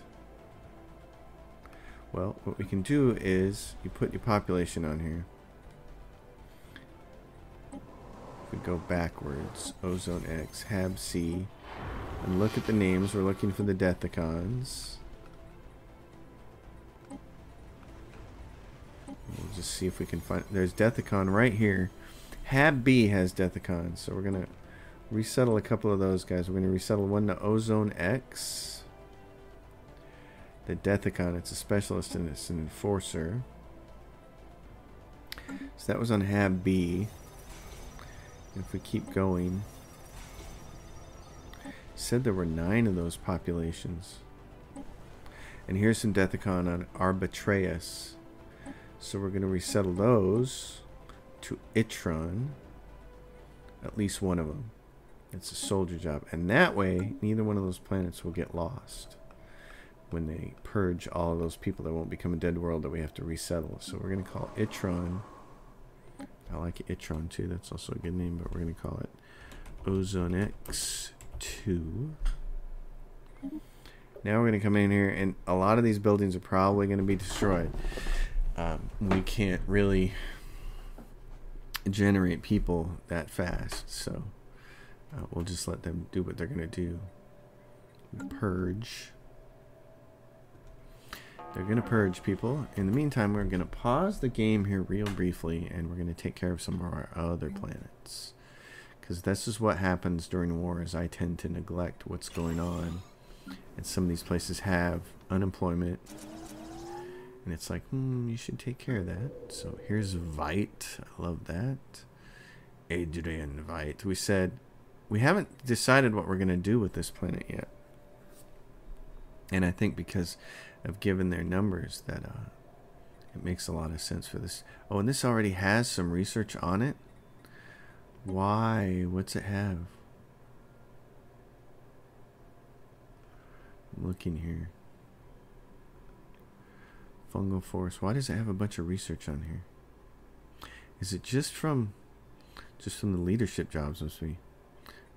Well, what we can do is you put your population on here. If we go backwards. Ozone X, Hab C, and look at the names. We're looking for the Deathicons. We'll just see if we can find. There's Deathicon right here. Hab B has Deathicon, so we're gonna resettle a couple of those guys. We're gonna resettle one to Ozone X. The Deathicon, it's a specialist and it's an enforcer. So that was on Hab B. If we keep going, said there were nine of those populations. And here's some Deathicon on Arbitraeus. So we're going to resettle those to Itron. At least one of them. It's a soldier job. And that way, neither one of those planets will get lost. When they purge all of those people that won't become a dead world that we have to resettle. So we're going to call Itron. I like Itron too. That's also a good name, but we're going to call it Ozone X2. Now we're going to come in here, and a lot of these buildings are probably going to be destroyed. Um, we can't really generate people that fast, so uh, we'll just let them do what they're going to do. Purge. They're going to purge people. In the meantime, we're going to pause the game here real briefly, and we're going to take care of some of our other planets. Because this is what happens during war, is I tend to neglect what's going on. And some of these places have unemployment. And it's like, hmm, you should take care of that. So here's Vite. I love that. Adrian Vite. We said, we haven't decided what we're going to do with this planet yet. And I think because of given their numbers that uh, it makes a lot of sense for this. Oh, and this already has some research on it. Why? What's it have? I'm looking here. Fungal forest. Why does it have a bunch of research on here? Is it just from just from the leadership jobs must be?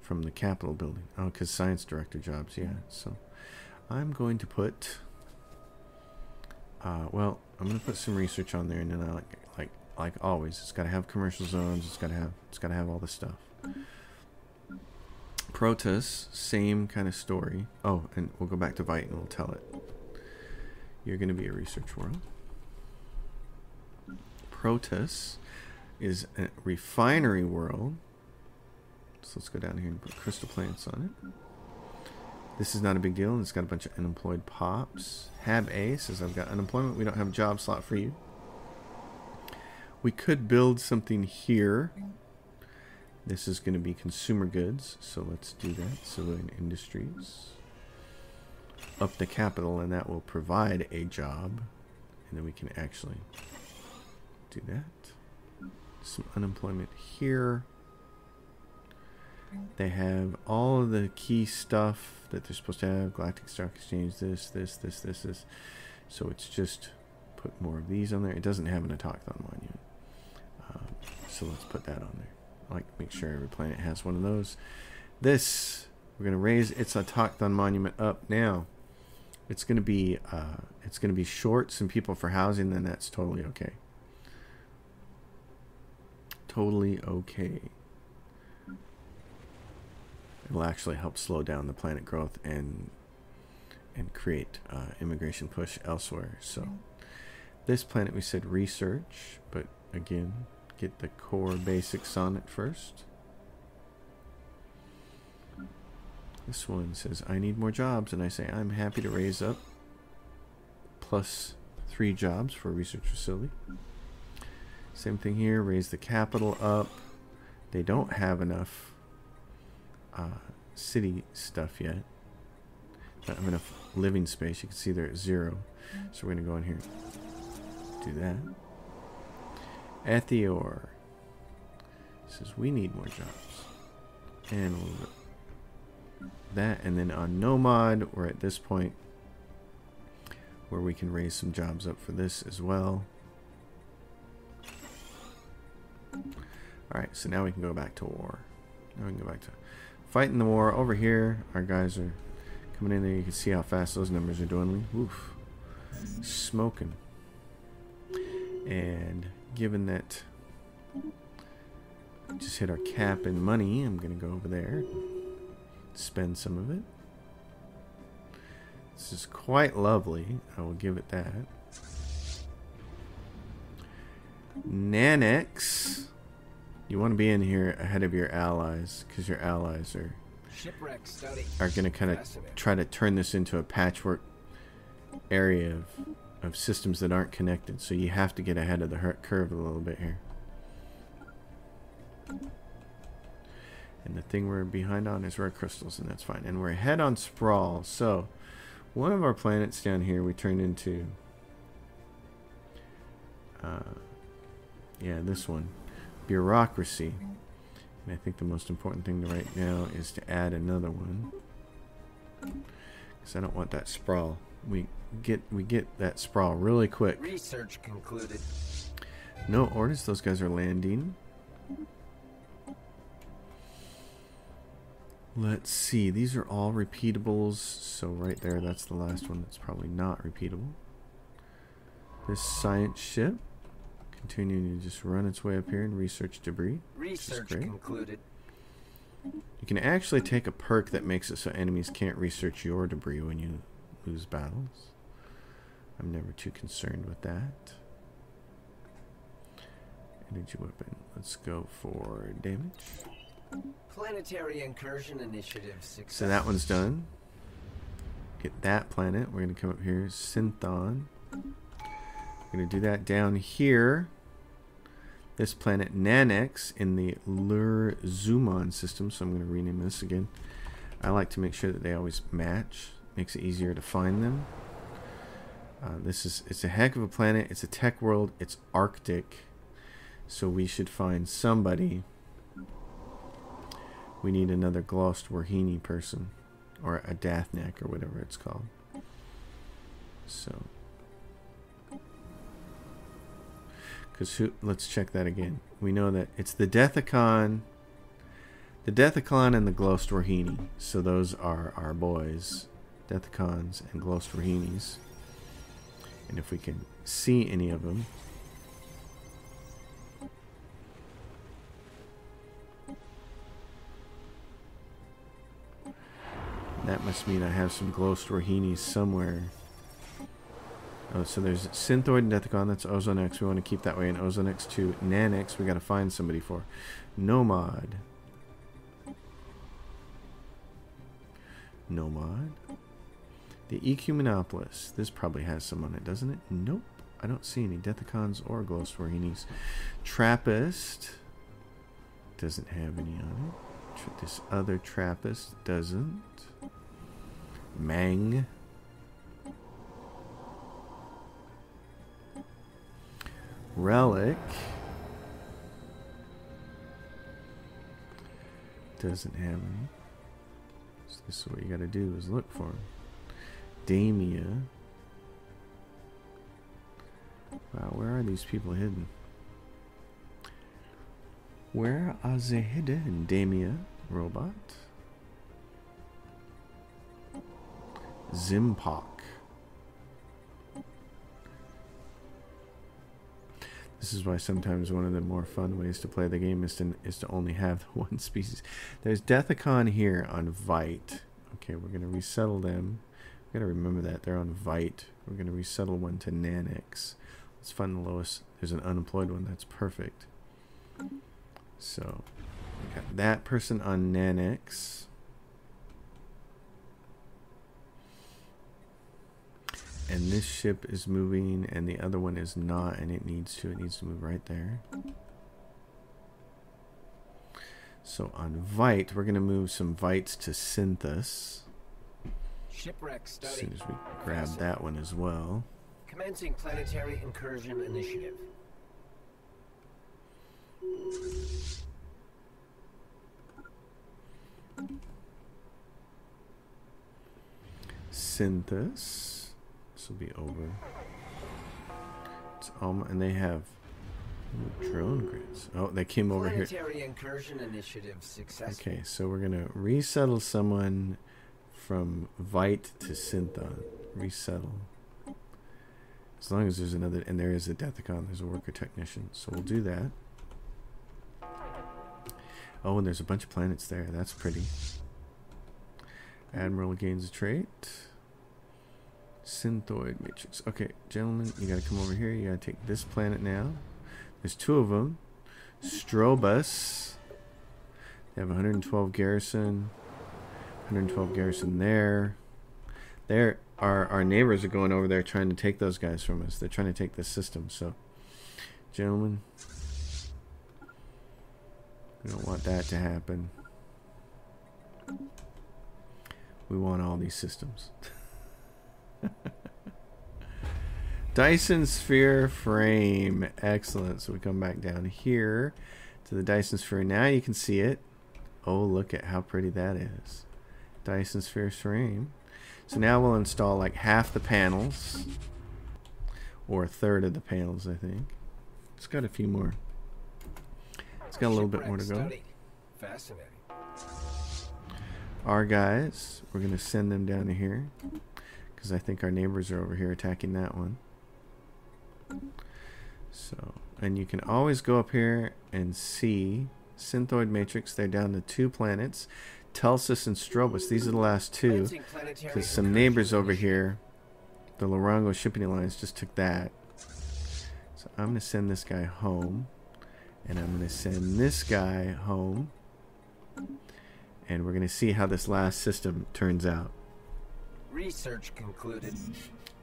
from the Capitol building. Oh, because science director jobs, yeah. So I'm going to put. Uh, well, I'm going to put some research on there, and then I like like like always, it's got to have commercial zones. It's got to have it's got to have all this stuff. Protus, same kind of story. Oh, and we'll go back to Vite and we'll tell it. You're going to be a research world. Protus is a refinery world. So let's go down here and put crystal plants on it. This is not a big deal, and it's got a bunch of unemployed pops. Hab A says, I've got unemployment. We don't have a job slot for you. We could build something here. This is going to be consumer goods, so let's do that. Civilian industries. Up the capital, and that will provide a job. And then we can actually do that. Some unemployment here. They have all of the key stuff that they're supposed to have. Galactic Stock Exchange, this, this, this, this, this. So it's just put more of these on there. It doesn't have an autochthon monument. Um, so let's put that on there. I like make sure every planet has one of those. This, we're going to raise its autochthon monument up now. It's going to be, uh, it's going to be short some people for housing, then that's totally okay. Totally okay It'll actually help slow down the planet growth and and create uh, immigration push elsewhere. So this planet we said research, but again, get the core basics on it first. This one says, I need more jobs, and I say, I'm happy to raise up plus three jobs for a research facility. Same thing here, raise the capital up. They don't have enough uh, city stuff yet. Don't have enough living space. You can see they're at zero. So we're going to go in here do that. Ethior says we need more jobs. And we'll that. And then on Nomad, we're at this point where we can raise some jobs up for this as well. Alright, so now we can go back to war. Now we can go back to fighting the war over here. Our guys are coming in there. You can see how fast those numbers are dwindling. Oof. Smoking. And given that just hit our cap in money, I'm going to go over there. Spend some of it. This is quite lovely. I will give it that. Nanex you want to be in here ahead of your allies because your allies are are going to kind of try to turn this into a patchwork area of, of systems that aren't connected. So you have to get ahead of the curve a little bit here. And the thing we're behind on is rare crystals, and that's fine. And we're ahead on sprawl. So one of our planets down here we turned into. Uh, yeah, this one bureaucracy. And I think the most important thing right now is to add another one. Because I don't want that sprawl. We get we get that sprawl really quick. Research concluded. No orders. Those guys are landing. Let's see. These are all repeatables. So right there, that's the last one that's probably not repeatable. This science ship continuing to just run its way up here and research debris. Research concluded. You can actually take a perk that makes it so enemies can't research your debris when you lose battles. I'm never too concerned with that. Energy weapon. Let's go for damage. Planetary incursion initiative success. So that one's done. Get that planet. We're going to come up here. Synthon. We're going to do that down here. This planet Nanex in the Lur Zumon system. So I'm going to rename this again. I like to make sure that they always match. Makes it easier to find them. Uh, this is it's a heck of a planet. It's a tech world. It's Arctic. So we should find somebody. We need another Glost Warhini person. Or a Dathnak or whatever it's called. So Because let's check that again. We know that it's the Deathicon The Deathicon and the Glowstorhini. So those are our boys. Deathicons and Glowstorhinis. And if we can see any of them. That must mean I have some Glowstorhinis somewhere. Oh, so there's Synthoid and Deathicon. That's Ozone X. We want to keep that way. And Ozone X2. Nanix, we got to find somebody for. Nomad. Nomad. The EQ Ecumenopolis. This probably has some on it, doesn't it? Nope. I don't see any Deathicons or Glowstorhinis. Trappist. Doesn't have any on it. This other Trappist doesn't. Mang. Relic. Doesn't have any. So this is what you gotta do is look for them. Damia. Wow, where are these people hidden? Where are they hidden? Damia, robot. Zimpok. This is why sometimes one of the more fun ways to play the game is to, is to only have one species. There's Deathicon here on Vite. Okay, we're going to resettle them. we got to remember that. They're on Vite. We're going to resettle one to Nanix. Let's find the lowest. There's an unemployed one. That's perfect. So, we got that person on Nanix. and this ship is moving and the other one is not and it needs to it needs to move right there so on Vite we're going to move some Vites to Synthus Shipwreck study. as soon as we grab that one as well Commencing planetary incursion initiative. Synthus this will be over. It's um, and they have drone grids. Oh, they came over here. Incursion initiative successful. Okay, so we're gonna resettle someone from Vite to Synthon. Resettle. As long as there's another, and there is a Deathicon, there's a worker technician, so we'll do that. Oh, and there's a bunch of planets there. That's pretty. Admiral gains a trait. Synthoid matrix. Okay, gentlemen, you gotta come over here. You gotta take this planet now. There's two of them. Strobus. They have 112 garrison. 112 garrison there. There, our our neighbors are going over there trying to take those guys from us. They're trying to take this system. So, gentlemen, we don't want that to happen. We want all these systems. Dyson Sphere frame. Excellent. So we come back down here to the Dyson Sphere. Now you can see it. Oh, look at how pretty that is. Dyson Sphere frame. So now we'll install like half the panels. Or a third of the panels, I think. It's got a few more. It's got a little bit more to go. Fascinating. Our guys, we're going to send them down to here. Because I think our neighbors are over here attacking that one. So, and you can always go up here and see Synthoid Matrix. They're down to two planets. Telsus and Strobus. These are the last two. Because some neighbors over here, the Lorango Shipping Alliance, just took that. So I'm going to send this guy home. And I'm going to send this guy home. And we're going to see how this last system turns out. Research concluded.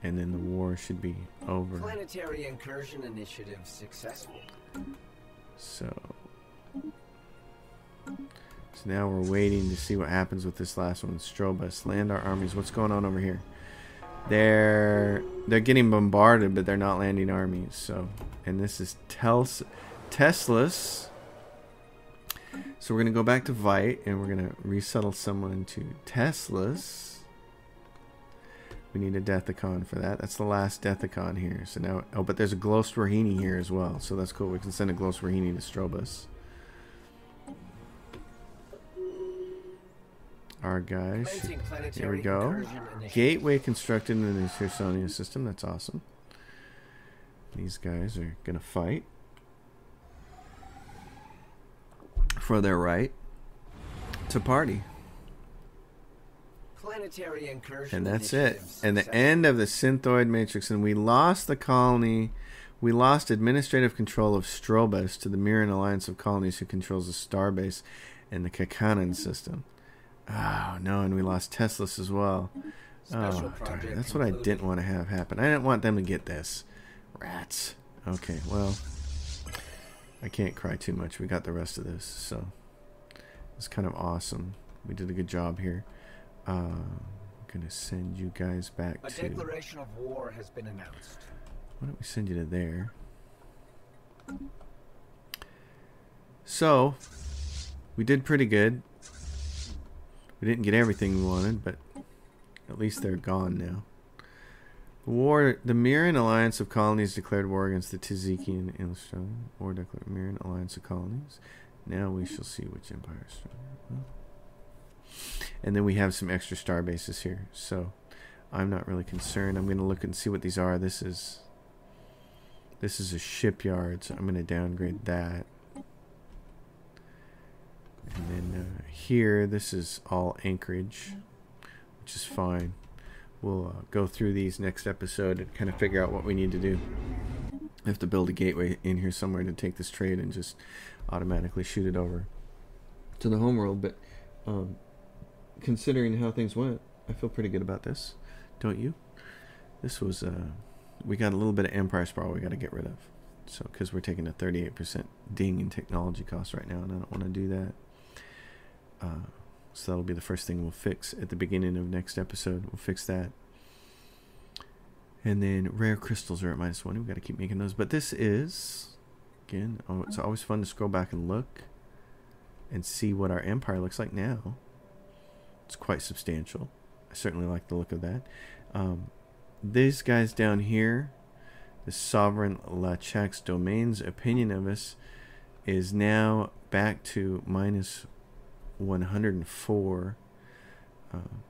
And then the war should be over. Planetary incursion initiative successful. So, so now we're waiting to see what happens with this last one. Strobus, land our armies. What's going on over here? They're they're getting bombarded, but they're not landing armies. So, and this is Tels Teslas. So we're gonna go back to Vite, and we're gonna resettle someone to Teslas. We need a Deathicon for that. That's the last Deathicon here. So now, oh, but there's a Glowstorhini here as well. So that's cool. We can send a Glowstorhini to Strobus. our guys. Commencing Here we go. Gateway constructed in the Hursonian system. That's awesome. These guys are gonna fight for their right to party. Planetary incursion And that's it. And the end of the synthoid matrix. And we lost the colony. We lost administrative control of Strobus to the Mirren Alliance of Colonies, who controls the Starbase and the Kakanan system. Oh, no. And we lost Teslas as well. Oh, darn it. That's what I didn't want to have happen. I didn't want them to get this. Rats. Okay, well, I can't cry too much. We got the rest of this, so it's kind of awesome. We did a good job here. Uh, I'm gonna send you guys back A to. declaration of war has been announced. Why don't we send you to there? So, we did pretty good. We didn't get everything we wanted, but at least they're gone now. War, the Mirren Alliance of Colonies declared war against the Tziki and. War declared Mirren Alliance of Colonies. Now we shall see which empire stronger. And then we have some extra star bases here, so I'm not really concerned. I'm going to look and see what these are. This is this is a shipyard, so I'm going to downgrade that. And then uh, here, this is all anchorage, which is fine. We'll uh, go through these next episode and kind of figure out what we need to do. I have to build a gateway in here somewhere to take this trade and just automatically shoot it over to the homeworld. But um, considering how things went, I feel pretty good about this. Don't you? This was uh, we got a little bit of empire sprawl we got to get rid of. So because we're taking a 38% ding in technology costs right now, and I don't want to do that. Uh, so that'll be the first thing we'll fix at the beginning of next episode. We'll fix that. And then rare crystals are at minus one. We've got to keep making those. But this is, again, oh, it's always fun to scroll back and look and see what our empire looks like now. It's quite substantial. I certainly like the look of that. Um, these guys down here, the sovereign Lachak's domain's opinion of us is now back to minus 104. Um,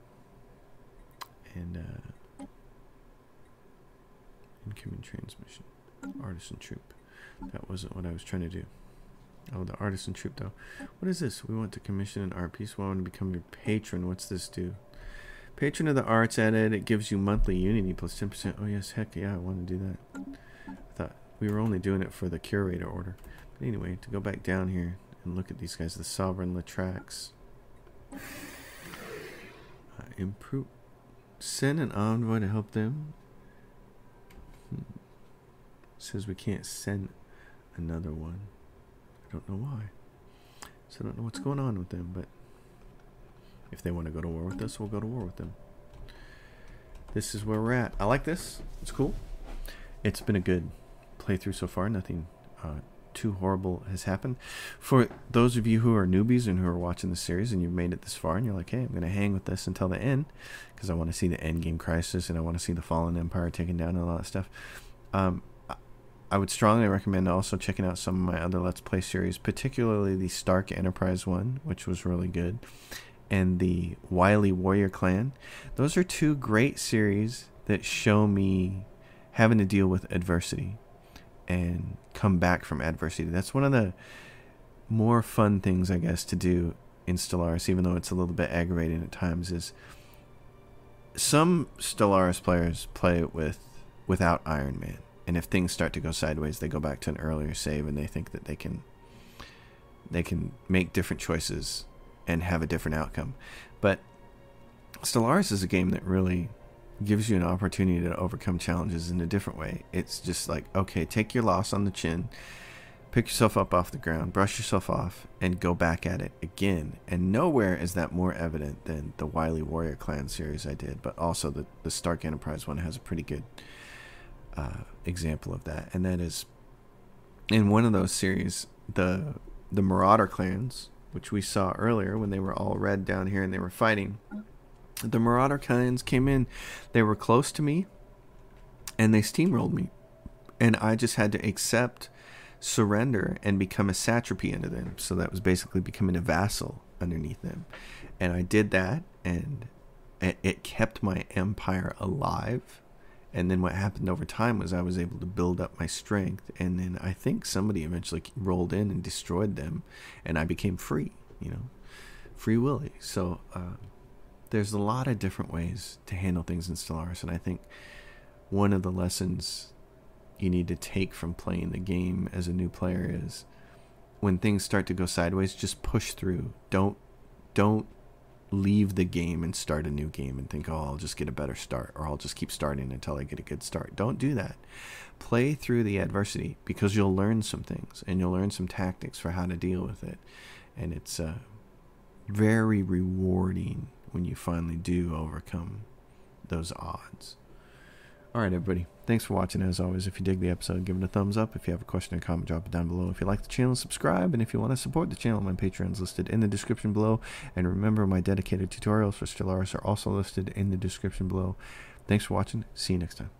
and uh, incoming transmission. Artisan troop. That wasn't what I was trying to do. Oh, the artisan troop, though. What is this? We want to commission an art piece. We want to become your patron. What's this do? Patron of the arts added. It gives you monthly unity plus 10%. Oh, yes. Heck yeah. I want to do that. I thought we were only doing it for the curator order. But anyway, to go back down here and look at these guys, the sovereign Latrax. Uh, improve. Send an envoy to help them. Hmm. Says we can't send another one. I don't know why. So I don't know what's going on with them, but if they want to go to war with us, we'll go to war with them. This is where we're at. I like this. It's cool. It's been a good playthrough so far. Nothing uh, too horrible has happened. For those of you who are newbies and who are watching the series and you've made it this far and you're like, hey, I'm going to hang with this until the end because I want to see the end game crisis and I want to see the fallen empire taken down and all that stuff. Um, I- I would strongly recommend also checking out some of my other Let's Play series, particularly the Stark Enterprise one, which was really good, and the Wily Warrior Clan. Those are two great series that show me having to deal with adversity and come back from adversity. That's one of the more fun things, I guess, to do in Stellaris, even though it's a little bit aggravating at times. Is some Stellaris players play it with without Ironman, and if things start to go sideways, they go back to an earlier save, and they think that they can they can make different choices and have a different outcome. But Stellaris is a game that really gives you an opportunity to overcome challenges in a different way. It's just like, okay, take your loss on the chin, pick yourself up off the ground, brush yourself off, and go back at it again. And nowhere is that more evident than the Wily Warrior Clan series I did, but also the, the Stark Enterprise one has a pretty good uh, example of that. And that is in one of those series, the the Marauder clans, which we saw earlier when they were all red down here and they were fighting. The Marauder clans came in, they were close to me, and they steamrolled me. And I just had to accept surrender and become a satrapy under them. So that was basically becoming a vassal underneath them. And I did that, and it kept my empire alive. And then what happened over time was I was able to build up my strength. And then I think somebody eventually rolled in and destroyed them, and I became free, you know, free willie. So uh, there's a lot of different ways to handle things in Stellaris. And I think one of the lessons you need to take from playing the game as a new player is when things start to go sideways, just push through. Don't don't leave the game and start a new game and think, "Oh, I'll just get a better start or I'll just keep starting until I get a good start." Don't do that. Play through the adversity because you'll learn some things and you'll learn some tactics for how to deal with it. And it's uh, very rewarding when you finally do overcome those odds. All right, everybody. Thanks for watching. As always, if you dig the episode, give it a thumbs up. If you have a question or comment, drop it down below. If you like the channel, subscribe. And if you want to support the channel, my Patreon is listed in the description below. And remember, my dedicated tutorials for Stellaris are also listed in the description below. Thanks for watching. See you next time.